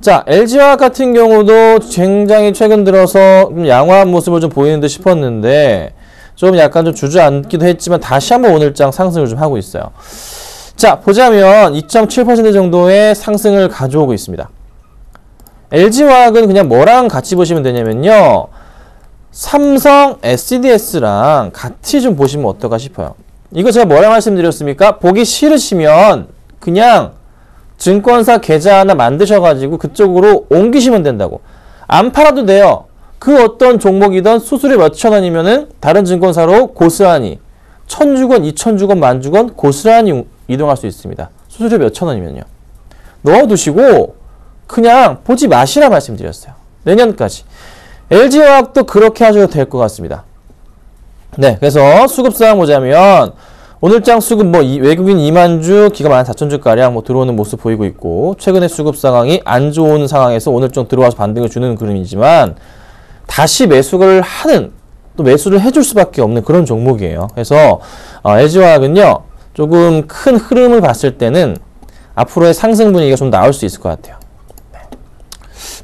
Speaker 6: 자 LG화학 같은 경우도 굉장히 최근 들어서 좀 양호한 모습을 좀 보이는 듯 싶었는데 좀 약간 좀 주저앉기도 했지만 다시 한번 오늘장 상승을 좀 하고 있어요. 자 보자면 2.7% 정도의 상승을 가져오고 있습니다. LG화학은 그냥 뭐랑 같이 보시면 되냐면요. 삼성 SDS랑 같이 좀 보시면 어떨까 싶어요. 이거 제가 뭐라 말씀드렸습니까? 보기 싫으시면 그냥 증권사 계좌 하나 만드셔가지고 그쪽으로 옮기시면 된다고. 안 팔아도 돼요. 그 어떤 종목이든 수수료 몇천 원이면은 다른 증권사로 고스란히 천 주건, 이천 주건, 만 주건 고스란히 이동할 수 있습니다. 수수료 몇천 원이면요. 넣어두시고 그냥 보지 마시라 말씀드렸어요. 내년까지. LG화학도 그렇게 하셔도 될 것 같습니다. 네, 그래서 수급상황 보자면 오늘장 수급 뭐 이, 외국인 2만 주, 기가 1만 4천 주가량 뭐 들어오는 모습 보이고 있고 최근의 수급 상황이 안 좋은 상황에서 오늘 좀 들어와서 반등을 주는 그림이지만 다시 매수를 하는 또 매수를 해줄 수밖에 없는 그런 종목이에요. 그래서 어, LG화학은요 조금 큰 흐름을 봤을 때는 앞으로의 상승 분위기가 좀 나올 수 있을 것 같아요.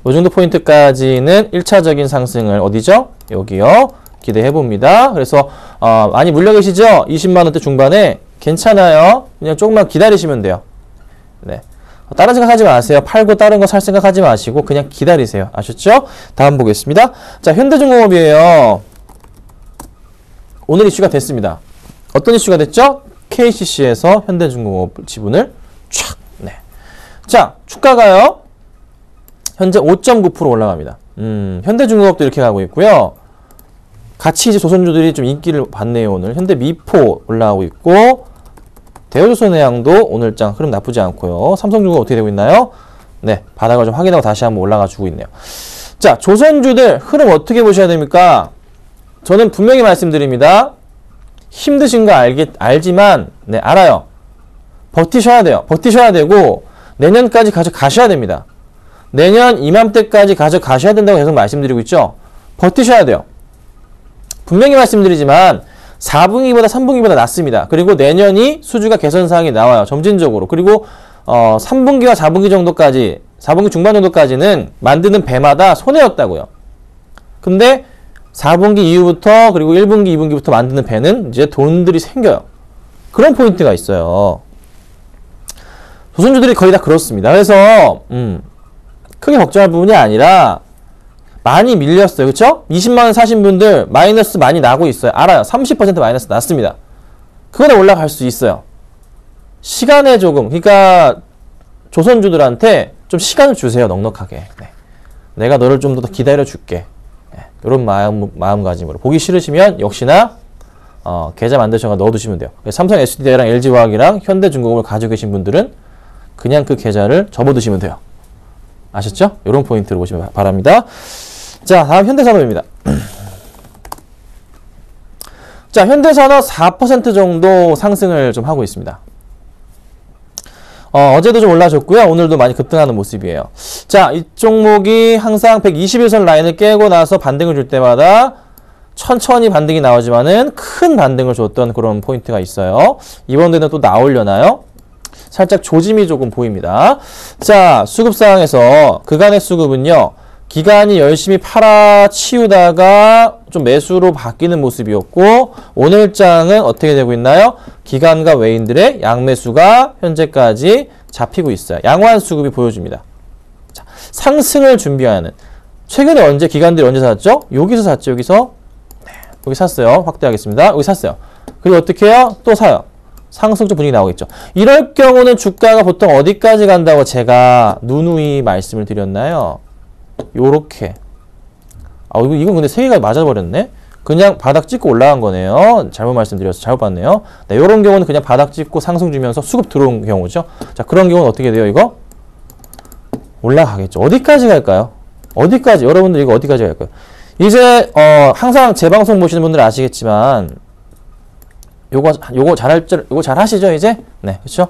Speaker 6: 이 정도 포인트까지는 1차적인 상승을 어디죠? 여기요. 기대해 봅니다. 그래서 어, 많이 물려 계시죠? 20만 원대 중반에 괜찮아요. 그냥 조금만 기다리시면 돼요. 네. 다른 생각하지 마세요. 팔고 다른 거 살 생각하지 마시고 그냥 기다리세요. 아셨죠? 다음 보겠습니다. 자, 현대중공업이에요. 오늘 이슈가 됐습니다. 어떤 이슈가 됐죠? KCC에서 현대중공업 지분을 촥. 네. 자, 주가가요. 현재 5.9% 올라갑니다. 음, 현대중공업도 이렇게 가고 있고요. 같이 이제 조선주들이 좀 인기를 받네요, 오늘. 현대 미포 올라가고 있고, 대우조선해양도 오늘장 흐름 나쁘지 않고요. 삼성중공업 어떻게 되고 있나요? 네, 바닥을 좀 확인하고 다시 한번 올라가 주고 있네요. 자, 조선주들 흐름 어떻게 보셔야 됩니까? 저는 분명히 말씀드립니다. 힘드신 거 알겠, 알지만, 네, 알아요. 버티셔야 돼요. 버티셔야 되고, 내년까지 가져가셔야 됩니다. 내년 이맘때까지 가져가셔야 된다고 계속 말씀드리고 있죠. 버티셔야 돼요. 분명히 말씀드리지만 4분기보다 3분기보다 낫습니다. 그리고 내년이 수주가 개선 사항이 나와요. 점진적으로. 그리고 어, 3분기와 4분기 정도까지 4분기 중반 정도까지는 만드는 배마다 손해였다고요. 근데 4분기 이후부터 그리고 1분기, 2분기부터 만드는 배는 이제 돈들이 생겨요. 그런 포인트가 있어요. 조선주들이 거의 다 그렇습니다. 그래서 음, 크게 걱정할 부분이 아니라 많이 밀렸어요. 그렇죠? 20만 원 사신 분들 마이너스 많이 나고 있어요. 알아요. 30% 마이너스 났습니다. 그거는 올라갈 수 있어요. 시간에 조금 그러니까 조선주들한테 좀 시간을 주세요. 넉넉하게. 네. 내가 너를 좀 더 기다려 줄게. 네. 이런 마음 마음가짐으로 보기 싫으시면 역시나 어, 계좌 만드셔서 넣어두시면 돼요. 삼성 SDI랑 LG화학이랑 현대중공업을 가지고 계신 분들은 그냥 그 계좌를 접어두시면 돼요. 아셨죠? 이런 포인트를 보시면 바랍니다. 자, 다음 현대산업입니다. 자, 현대산업 4% 정도 상승을 좀 하고 있습니다. 어, 어제도 좀 올라줬고요. 오늘도 많이 급등하는 모습이에요. 자, 이 종목이 항상 121선 라인을 깨고 나서 반등을 줄 때마다 천천히 반등이 나오지만은 큰 반등을 줬던 그런 포인트가 있어요. 이번 대는 또 나오려나요? 살짝 조짐이 조금 보입니다. 자, 수급 상황에서 그간의 수급은요. 기간이 열심히 팔아치우다가 좀 매수로 바뀌는 모습이었고 오늘 장은 어떻게 되고 있나요? 기간과 외인들의 양매수가 현재까지 잡히고 있어요. 양호한 수급이 보여줍니다. 자, 상승을 준비하는 최근에 언제 기관들이 언제 샀죠? 여기서 샀죠. 여기서 네, 여기 샀어요. 확대하겠습니다. 여기 샀어요. 그리고 어떻게 해요? 또 사요. 상승적 분위기 나오겠죠. 이럴 경우는 주가가 보통 어디까지 간다고 제가 누누이 말씀을 드렸나요? 요렇게. 아, 이거, 이건 근데 세 개가 맞아버렸네? 그냥 바닥 찍고 올라간 거네요. 잘못 말씀드려서 잘못 봤네요. 네, 요런 경우는 그냥 바닥 찍고 상승 주면서 수급 들어온 경우죠. 자, 그런 경우는 어떻게 돼요, 이거? 올라가겠죠. 어디까지 갈까요? 어디까지? 여러분들 이거 어디까지 갈까요? 이제, 어, 항상 제 방송 보시는 분들 아시겠지만, 요거, 요거 잘할 줄, 요거 잘 하시죠, 이제? 네, 그쵸?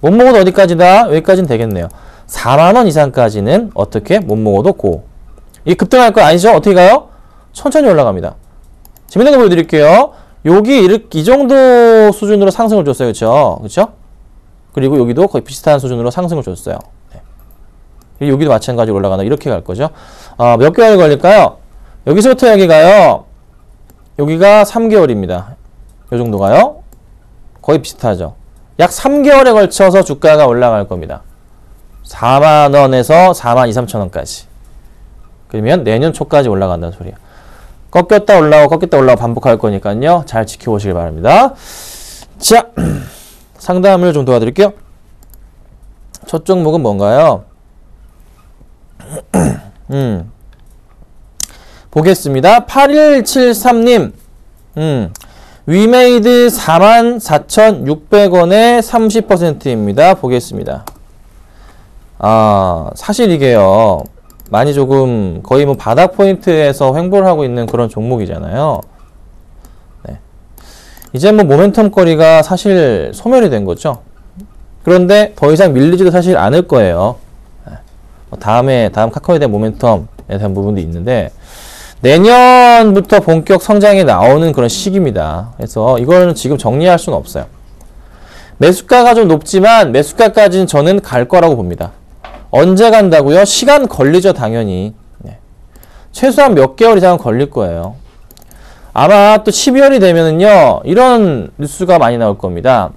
Speaker 6: 못 먹어도 어디까지다? 여기까지는 되겠네요. 4만 원 이상까지는 어떻게? 못 먹어도 고. 이게 급등할 거 아니죠? 어떻게 가요? 천천히 올라갑니다. 재밌는 거 보여드릴게요. 여기 이렇게, 이 정도 수준으로 상승을 줬어요. 그쵸? 그쵸? 그리고 여기도 거의 비슷한 수준으로 상승을 줬어요. 네. 여기도 마찬가지로 올라가나 이렇게 갈 거죠. 아, 몇 개월 걸릴까요? 여기서부터 여기 가요. 여기가 3개월입니다. 요 정도 가요. 거의 비슷하죠. 약 3개월에 걸쳐서 주가가 올라갈 겁니다. 4만 원에서 4만 2, 3천 원까지. 그러면 내년 초까지 올라간다는 소리야. 꺾였다 올라오고 꺾였다 올라오고 반복할 거니까요. 잘 지켜보시길 바랍니다. 자, 상담을 좀 도와드릴게요. 첫 종목은 뭔가요? 음. 보겠습니다. 8173님. 음. 위메이드 44,600원에 30%입니다. 보겠습니다. 아, 사실 이게요. 많이 조금 거의 뭐 바닥 포인트에서 횡보를 하고 있는 그런 종목이잖아요. 네. 이제 뭐 모멘텀 거리가 사실 소멸이 된 거죠. 그런데 더 이상 밀리지도 사실 않을 거예요. 네. 뭐 다음에 다음 카카오에 대한 모멘텀에 대한 부분도 있는데 내년부터 본격 성장이 나오는 그런 시기입니다. 그래서 이거는 지금 정리할 수는 없어요. 매수가가 좀 높지만 매수가까지는 저는 갈 거라고 봅니다. 언제 간다고요? 시간 걸리죠, 당연히. 네. 최소한 몇 개월 이상은 걸릴 거예요. 아마 또 12월이 되면은요, 이런 뉴스가 많이 나올 겁니다.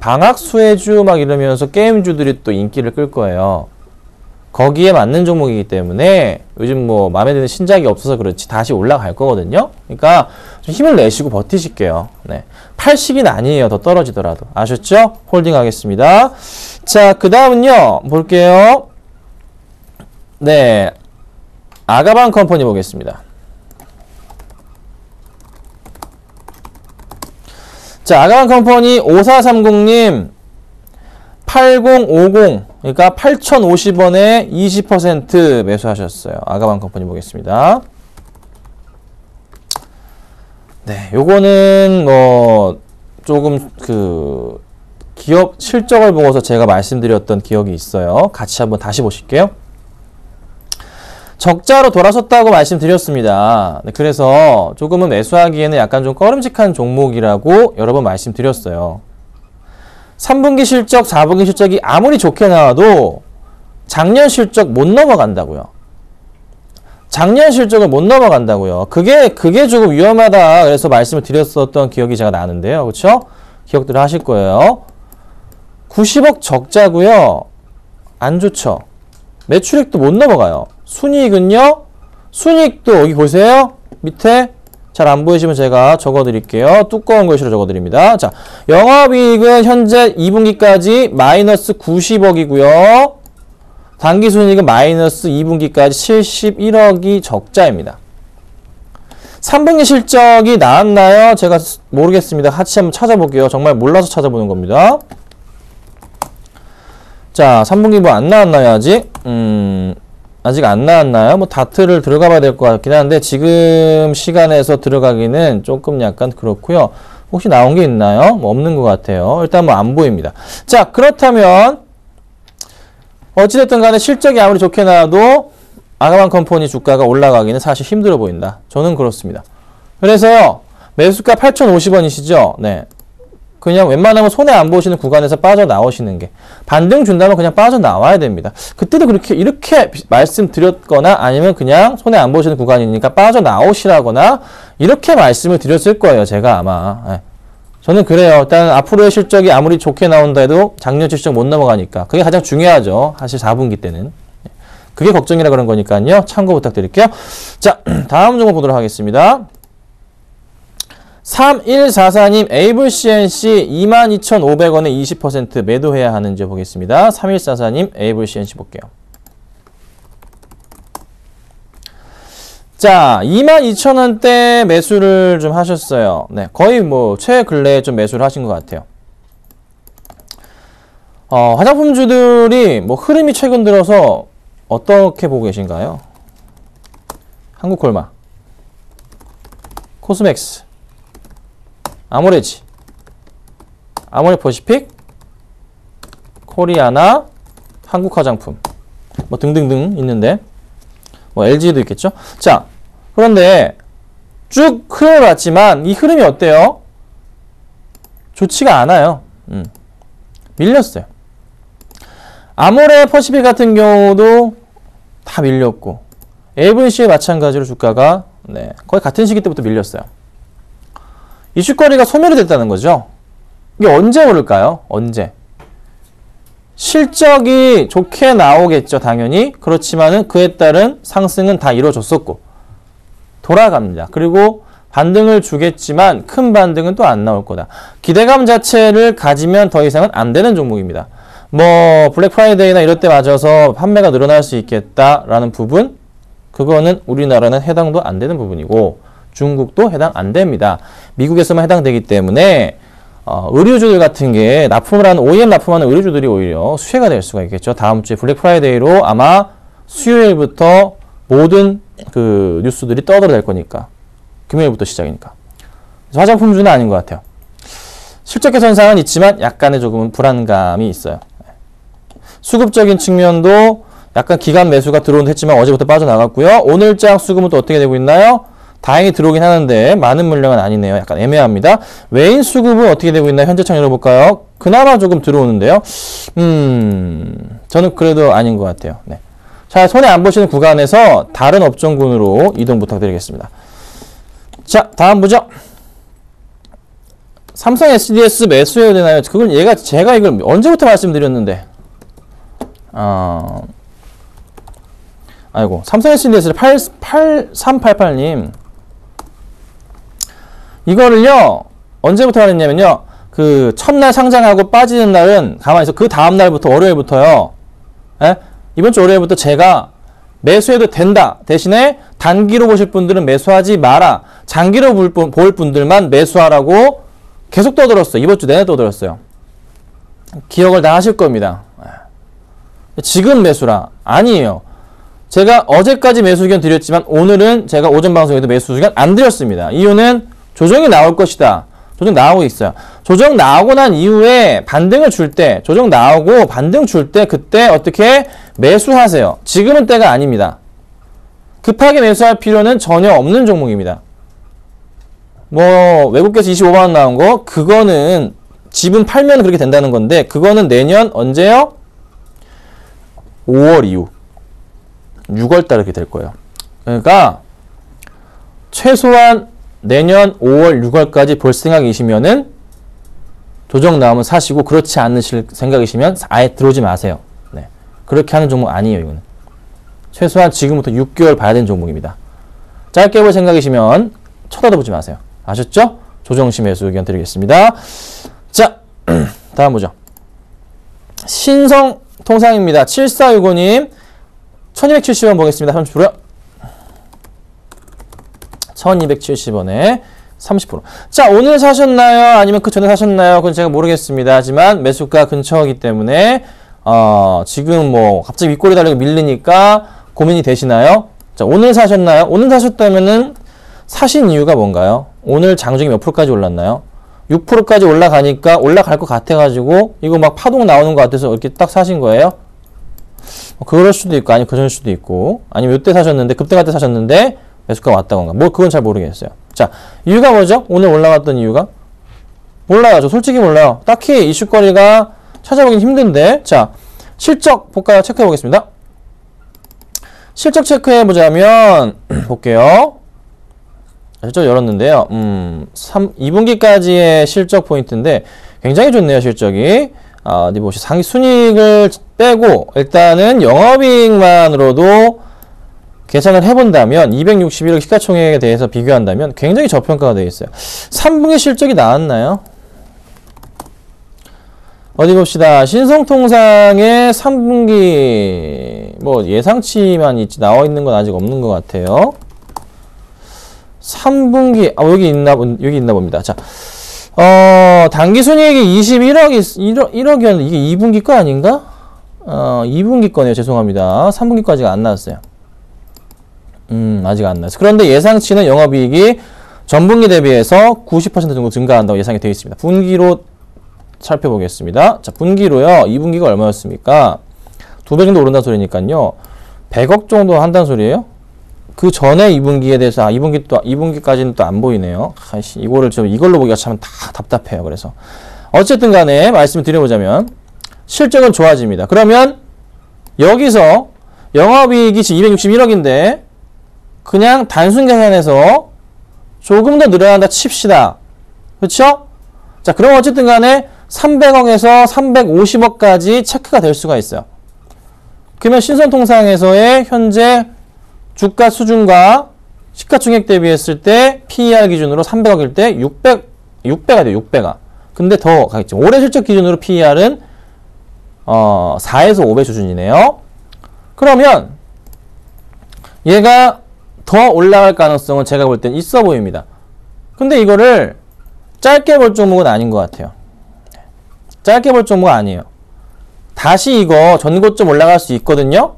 Speaker 6: 방학 수혜주 막 이러면서 게임주들이 또 인기를 끌 거예요. 거기에 맞는 종목이기 때문에 요즘 뭐 마음에 드는 신작이 없어서 그렇지 다시 올라갈 거거든요. 그러니까 좀 힘을 내시고 버티실게요. 네. 80인 아니에요. 더 떨어지더라도. 아셨죠? holding 하겠습니다. 자, 그 다음은요. 볼게요. 네. 아가방 컴퍼니 보겠습니다. 자, 아가방 컴퍼니 5430님 8050 그러니까 8,050원에 20% 매수하셨어요. 아가방 컴퍼니 보겠습니다. 네, 요거는 뭐 조금 그 기업 실적을 보고서 제가 말씀드렸던 기억이 있어요. 같이 한번 다시 보실게요. 적자로 돌아섰다고 말씀드렸습니다. 네, 그래서 조금은 매수하기에는 약간 좀 꺼름직한 종목이라고 여러 번 말씀드렸어요. 3분기 실적, 4분기 실적이 아무리 좋게 나와도 작년 실적 못 넘어간다고요. 작년 실적을 못 넘어간다고요. 그게 그게 조금 위험하다. 그래서 말씀을 드렸었던 기억이 제가 나는데요. 그렇죠? 기억들 하실 거예요. 90억 적자고요. 안 좋죠. 매출액도 못 넘어가요. 순이익은요. 순이익도 여기 보세요. 밑에 잘 안 보이시면 제가 적어 드릴게요. 두꺼운 글씨로 적어 드립니다. 자, 영업이익은 현재 2분기까지 마이너스 90억이고요. 당기순이익은 마이너스 2분기까지 71억이 적자입니다. 3분기 실적이 나왔나요? 제가 모르겠습니다. 같이 한번 찾아볼게요. 정말 몰라서 찾아보는 겁니다. 자, 3분기 뭐안 나왔나요, 아직? 음, 아직 안 나왔나요? 뭐 다트를 들어가 봐야 될 것 같긴 한데 지금 시간에서 들어가기는 조금 약간 그렇고요. 혹시 나온 게 있나요? 뭐 없는 것 같아요. 일단 뭐 안 보입니다. 자, 그렇다면 어찌됐든 간에 실적이 아무리 좋게 나와도 아가만 컴퍼니 주가가 올라가기는 사실 힘들어 보인다. 저는 그렇습니다. 그래서요. 매수가 8,050원이시죠? 네. 그냥 웬만하면 손해 안 보시는 구간에서 빠져나오시는 게 반등 준다면 그냥 빠져나와야 됩니다. 그때도 그렇게 이렇게 말씀드렸거나 아니면 그냥 손해 안 보시는 구간이니까 빠져나오시라거나 이렇게 말씀을 드렸을 거예요. 제가 아마. 네. 저는 그래요. 일단 앞으로의 실적이 아무리 좋게 나온다 해도 작년 실적 못 넘어가니까 그게 가장 중요하죠. 사실 4분기 때는. 그게 걱정이라 그런 거니까요. 참고 부탁드릴게요. 자, 다음 종목 보도록 하겠습니다. 3144님 에이블 CNC 22,500원에 20% 매도해야 하는지 보겠습니다. 3144님 에이블 CNC 볼게요. 자, 22,000원대 매수를 좀 하셨어요. 네, 거의 뭐 최근래에 좀 매수를 하신 것 같아요. 어, 화장품주들이 뭐 흐름이 최근 들어서 어떻게 보고 계신가요? 한국콜마, 코스맥스, 아모레G, 아모레 퍼시픽, 코리아나, 한국 화장품 뭐 등등등 있는데 뭐 LG도 있겠죠. 자, 그런데 쭉 봤지만 이 흐름이 어때요? 좋지가 않아요. 음. 밀렸어요. 아모레 퍼시픽 같은 경우도 다 밀렸고 AVC에 마찬가지로 주가가 네, 거의 같은 시기 때부터 밀렸어요. 이슈거리가 소멸이 됐다는 거죠. 이게 언제 오를까요? 언제? 실적이 좋게 나오겠죠, 당연히. 그렇지만은 그에 따른 상승은 다 이루어졌었고 돌아갑니다. 그리고 반등을 주겠지만 큰 반등은 또 안 나올 거다. 기대감 자체를 가지면 더 이상은 안 되는 종목입니다. 뭐 블랙 프라이데이나 이럴 때 맞아서 판매가 늘어날 수 있겠다라는 부분 그거는 우리나라는 해당도 안 되는 부분이고 중국도 해당 안 됩니다. 미국에서만 해당되기 때문에 어, 의류주들 같은 게 납품을 하는 OEM 납품하는 의류주들이 오히려 수혜가 될 수가 있겠죠. 다음 주에 블랙 프라이데이로 아마 수요일부터 모든 그 뉴스들이 떠들어댈 거니까 금요일부터 시작이니까 화장품주는 아닌 것 같아요. 실적 개선상은 있지만 약간의 조금은 불안감이 있어요. 수급적인 측면도 약간 기간 매수가 들어온 했지만 어제부터 빠져나갔고요. 오늘장 수급은 또 어떻게 되고 있나요? 다행히 들어오긴 하는데 많은 물량은 아니네요. 약간 애매합니다. 외인 수급은 어떻게 되고 있나요? 현재 창 열어볼까요? 그나마 조금 들어오는데요. 음, 저는 그래도 아닌 것 같아요. 네. 자, 손에 안 보시는 구간에서 다른 업종군으로 이동 부탁드리겠습니다. 자, 다음 보죠. 삼성 SDS 매수해야 되나요? 그걸 얘가 제가 이걸 언제부터 말씀드렸는데. 어, 아이고, 삼성 SDS를 8, 8388님. 이거를요, 언제부터 하랬냐면요, 그, 첫날 상장하고 빠지는 날은 가만히 있어. 그 다음 날부터, 월요일부터요, 예? 이번 주 월요일부터 제가 매수해도 된다. 대신에 단기로 보실 분들은 매수하지 마라. 장기로 볼, 분, 볼 분들만 매수하라고 계속 떠들었어요. 이번 주 내내 떠들었어요. 기억을 다 하실 겁니다. 지금 매수라. 아니에요. 제가 어제까지 매수 의견 드렸지만 오늘은 제가 오전 방송에도 매수 의견 안 드렸습니다. 이유는 조정이 나올 것이다. 조정 나오고 있어요. 조정 나오고 난 이후에 반등을 줄 때, 조정 나오고 반등 줄 때 그때 어떻게 매수하세요. 지금은 때가 아닙니다. 급하게 매수할 필요는 전혀 없는 종목입니다. 뭐 외국계에서 25만 원 나온 거 그거는 집은 팔면 그렇게 된다는 건데 그거는 내년 언제요? 5월 이후 6월 달 이렇게 될 거예요. 그러니까 최소한 내년 5월 6월까지 볼 생각이시면은 조정 나오면 사시고 그렇지 않으실 생각이시면 아예 들어오지 마세요. 네. 그렇게 하는 종목 아니에요, 이거는. 최소한 지금부터 6개월 봐야 되는 종목입니다. 짧게 볼 생각이시면 쳐다도 보지 마세요. 아셨죠? 조정시 매수 의견 드리겠습니다. 자, 다음 보죠. 신성 통상입니다. 7465님 1270원 보겠습니다. 30%요. 1270원에 30%. 자, 오늘 사셨나요? 아니면 그 전에 사셨나요? 그건 제가 모르겠습니다. 하지만 매수가 근처이기 때문에 어, 지금 뭐 갑자기 윗골이 달리고 밀리니까 고민이 되시나요? 자, 오늘 사셨나요? 오늘 사셨다면은 사신 이유가 뭔가요? 오늘 장중에 몇 프로까지 올랐나요? 6%까지 올라가니까 올라갈 것 같아가지고 이거 막 파동 나오는 것 같아서 이렇게 딱 사신 거예요? 뭐 그럴 수도 있고 아니면 그럴 수도 있고 아니면 이때 사셨는데 급등할 때 사셨는데 매수가 왔다던가 뭐 그건 잘 모르겠어요. 자 이유가 뭐죠? 오늘 올라갔던 이유가 몰라요. 저 솔직히 몰라요. 딱히 이슈거리가 찾아보긴 힘든데 자 실적 볼까요? 체크해 보겠습니다. 실적 체크해 보자면 볼게요. 실적 열었는데요. 음, 3, 2분기까지의 실적 포인트인데 굉장히 좋네요, 실적이. 아, 어디 보시 상위 순이익을 빼고 일단은 영업이익만으로도 계산을 해본다면 261억 시가총액에 대해서 비교한다면 굉장히 저평가가 되어 있어요. 3분기 실적이 나왔나요? 어디 봅시다. 신성통상의 3분기 뭐 예상치만 있지 나와 있는 건 아직 없는 것 같아요. 3분기 아 여기 있나 여기 있나 봅니다. 자. 어, 당기 순이익이 21억이 1억, 1억 이었는데 이게 2분기 거 아닌가? 어, 2분기 거네요. 죄송합니다. 3분기까지가 안 나왔어요. 음, 아직 안 나왔어요. 그런데 예상치는 영업이익이 전분기 대비해서 90% 정도 증가한다고 예상이 되어 있습니다. 분기로 살펴보겠습니다. 자, 분기로요. 2분기가 얼마였습니까? 두 배 정도 오른다는 소리니까요. 100억 정도 한다는 소리예요. 그 전에 2분기에 대해서 아 2분기 또 2분기까지는 또 안 보이네요. 아이씨 이거를 좀 이걸로 보기가 참 다 답답해요. 그래서 어쨌든 간에 말씀을 드려보자면 실적은 좋아집니다. 그러면 여기서 영업이익이 지금 261억인데 그냥 단순 계산해서 조금 더 늘어난다 칩시다. 그렇죠? 자, 그럼 어쨌든 간에 300억에서 350억까지 체크가 될 수가 있어요. 그러면 신선통상에서의 현재 주가 수준과 시가총액 대비했을 때 PER 기준으로 300억일 때 600, 6배가 돼요, 6배가. 근데 더 가겠죠. 올해 실적 기준으로 PER은 어, 4에서 5배 수준이네요. 그러면 얘가 더 올라갈 가능성은 제가 볼 땐 있어 보입니다. 근데 이거를 짧게 볼 종목은 아닌 것 같아요. 짧게 볼 종목은 아니에요. 다시 이거 전고점 올라갈 수 있거든요.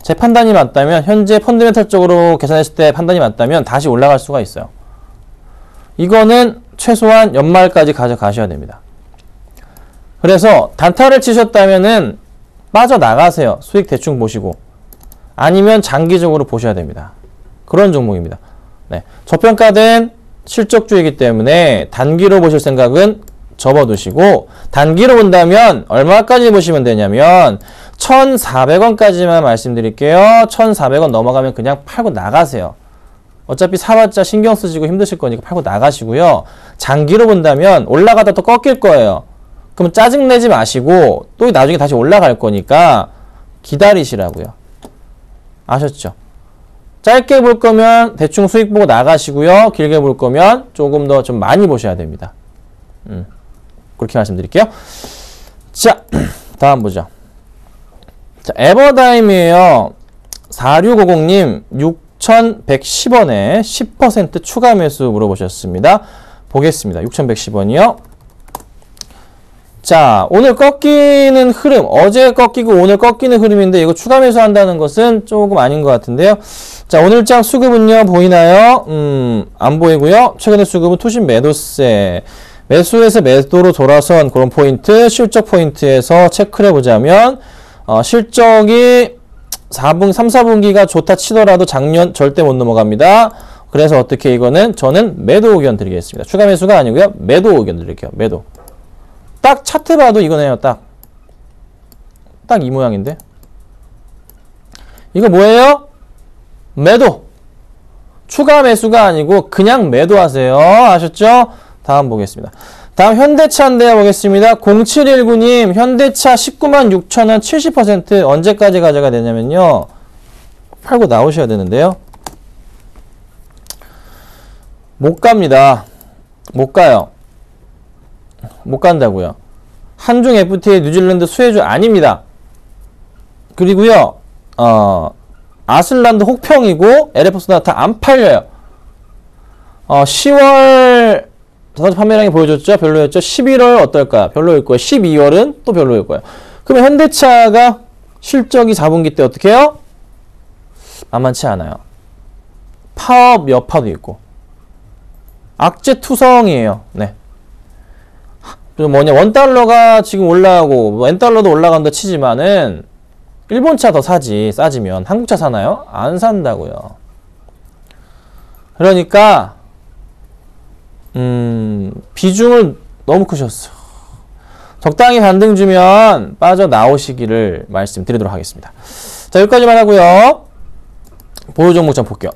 Speaker 6: 제 판단이 맞다면 현재 펀드멘탈적으로 계산했을 때 판단이 맞다면 다시 올라갈 수가 있어요. 이거는 최소한 연말까지 가져가셔야 됩니다. 그래서 단타를 치셨다면은 빠져나가세요. 수익 대충 보시고. 아니면 장기적으로 보셔야 됩니다. 그런 종목입니다. 네. 저평가된 실적주이기 때문에 단기로 보실 생각은 접어두시고 단기로 본다면 얼마까지 보시면 되냐면 1,400원까지만 말씀드릴게요. 1,400원 넘어가면 그냥 팔고 나가세요. 어차피 사봤자 신경 쓰시고 힘드실 거니까 팔고 나가시고요. 장기로 본다면 올라가다 또 꺾일 거예요. 그럼 짜증내지 마시고 또 나중에 다시 올라갈 거니까 기다리시라고요. 아셨죠? 짧게 볼 거면 대충 수익 보고 나가시고요. 길게 볼 거면 조금 더 좀 많이 보셔야 됩니다. 음, 그렇게 말씀드릴게요. 자, 다음 보죠. 자, 에버다임이에요. 4650님 6,110원에 10% 추가 매수 물어보셨습니다. 보겠습니다. 6,110원이요. 자, 오늘 꺾이는 흐름, 어제 꺾이고 오늘 꺾이는 흐름인데 이거 추가 매수한다는 것은 조금 아닌 것 같은데요. 자, 오늘장 수급은요, 보이나요? 음, 안 보이고요. 최근에 수급은 투신 매도세. 매수에서 매도로 돌아선 그런 포인트, 실적 포인트에서 체크를 해보자면, 어, 실적이 4분, 3, 4분기가 좋다 치더라도 작년 절대 못 넘어갑니다. 그래서 어떻게 이거는 저는 매도 의견 드리겠습니다. 추가 매수가 아니고요. 매도 의견 드릴게요. 매도. 딱 차트 봐도 이거네요. 딱. 딱 이 모양인데. 이거 뭐예요? 매도. 추가 매수가 아니고 그냥 매도하세요. 아셨죠? 다음 보겠습니다. 다음 현대차인데요. 보겠습니다. 0719님 현대차 19만 6천원 70% 언제까지 가져가 되냐면요. 팔고 나오셔야 되는데요. 못 갑니다. 못 가요. 못 간다고요. 한중 FTA 뉴질랜드 수혜주 아닙니다. 그리고요. 어, 아슬란드 혹평이고 LF스나 다안 팔려요. 어, 10월 자동차 판매량이 보여줬죠? 별로였죠? 11월 어떨까? 별로일 거예요. 12월은 또 별로일 거예요. 그러면 현대차가 실적이 4분기 때 어떻게 해요? 만만치 않아요. 파업 여파도 있고. 악재 투성이에요. 네. 그 뭐냐 원달러가 지금 올라가고 원달러도 올라간다 치지만은 일본 차 더 사지 싸지면 한국 차 사나요? 안 산다고요. 그러니까 음 비중을 너무 크셨어. 적당히 반등 주면 빠져 나오시기를 말씀드리도록 하겠습니다. 자 여기까지만 하고요. 보유 종목 좀 볼게요.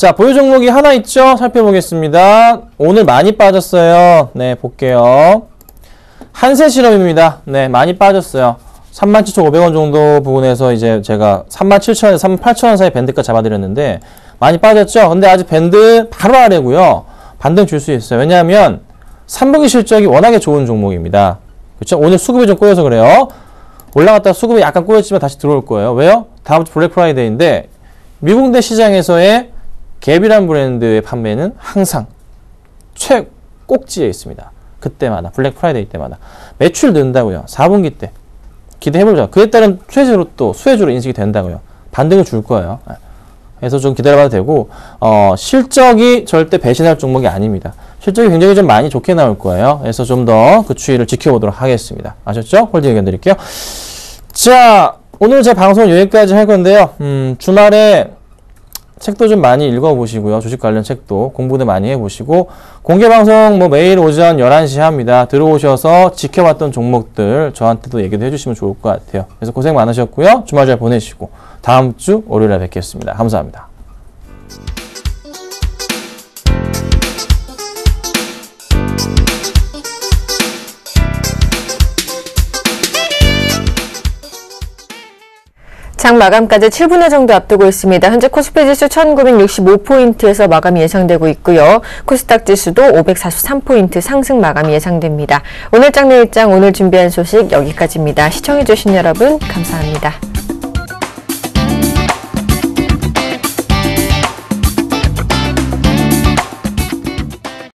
Speaker 6: 자, 보유 종목이 하나 있죠? 살펴보겠습니다. 오늘 많이 빠졌어요. 네, 볼게요. 한세실험입니다. 네, 많이 빠졌어요. 37,500원 정도 부분에서 이제 제가 37,000원에서 38,000원 사이 밴드가 잡아드렸는데 많이 빠졌죠? 근데 아직 밴드 바로 아래고요. 반등 줄 수 있어요. 왜냐하면 3분기 실적이 워낙에 좋은 종목입니다. 그렇죠? 오늘 수급이 좀 꼬여서 그래요. 올라갔다 수급이 약간 꼬였지만 다시 들어올 거예요. 왜요? 다음 주 블랙 프라이데이인데 미국 내 시장에서의 GAP이란 브랜드의 판매는 항상 최 꼭지에 있습니다. 그때마다 블랙 프라이데이 때마다 매출 는다고요. 4분기 때 기대해보자. 그에 따른 수혜주로 또 수혜주로 인식이 된다고요. 반등을 줄 거예요. 그래서 좀 기다려봐도 되고 어, 실적이 절대 배신할 종목이 아닙니다. 실적이 굉장히 좀 많이 좋게 나올 거예요. 그래서 좀 더 그 추이를 지켜보도록 하겠습니다. 아셨죠? holding 의견 드릴게요. 자, 오늘 제 방송은 여기까지 할 건데요. 음, 주말에 책도 좀 많이 읽어보시고요. 주식 관련 책도 공부도 많이 해보시고 공개 방송 뭐 매일 오전 11시 합니다. 들어오셔서 지켜봤던 종목들 저한테도 얘기도 해주시면 좋을 것 같아요. 그래서 고생 많으셨고요. 주말 잘 보내시고 다음 주 월요일에 뵙겠습니다. 감사합니다.
Speaker 1: 장 마감까지 7분여 정도 앞두고 있습니다. 현재 코스피 지수 1965포인트에서 마감이 예상되고 있고요. 코스닥 지수도 543포인트 상승 마감이 예상됩니다. 오늘 장 내 일장 오늘 준비한 소식 여기까지입니다. 시청해주신 여러분 감사합니다.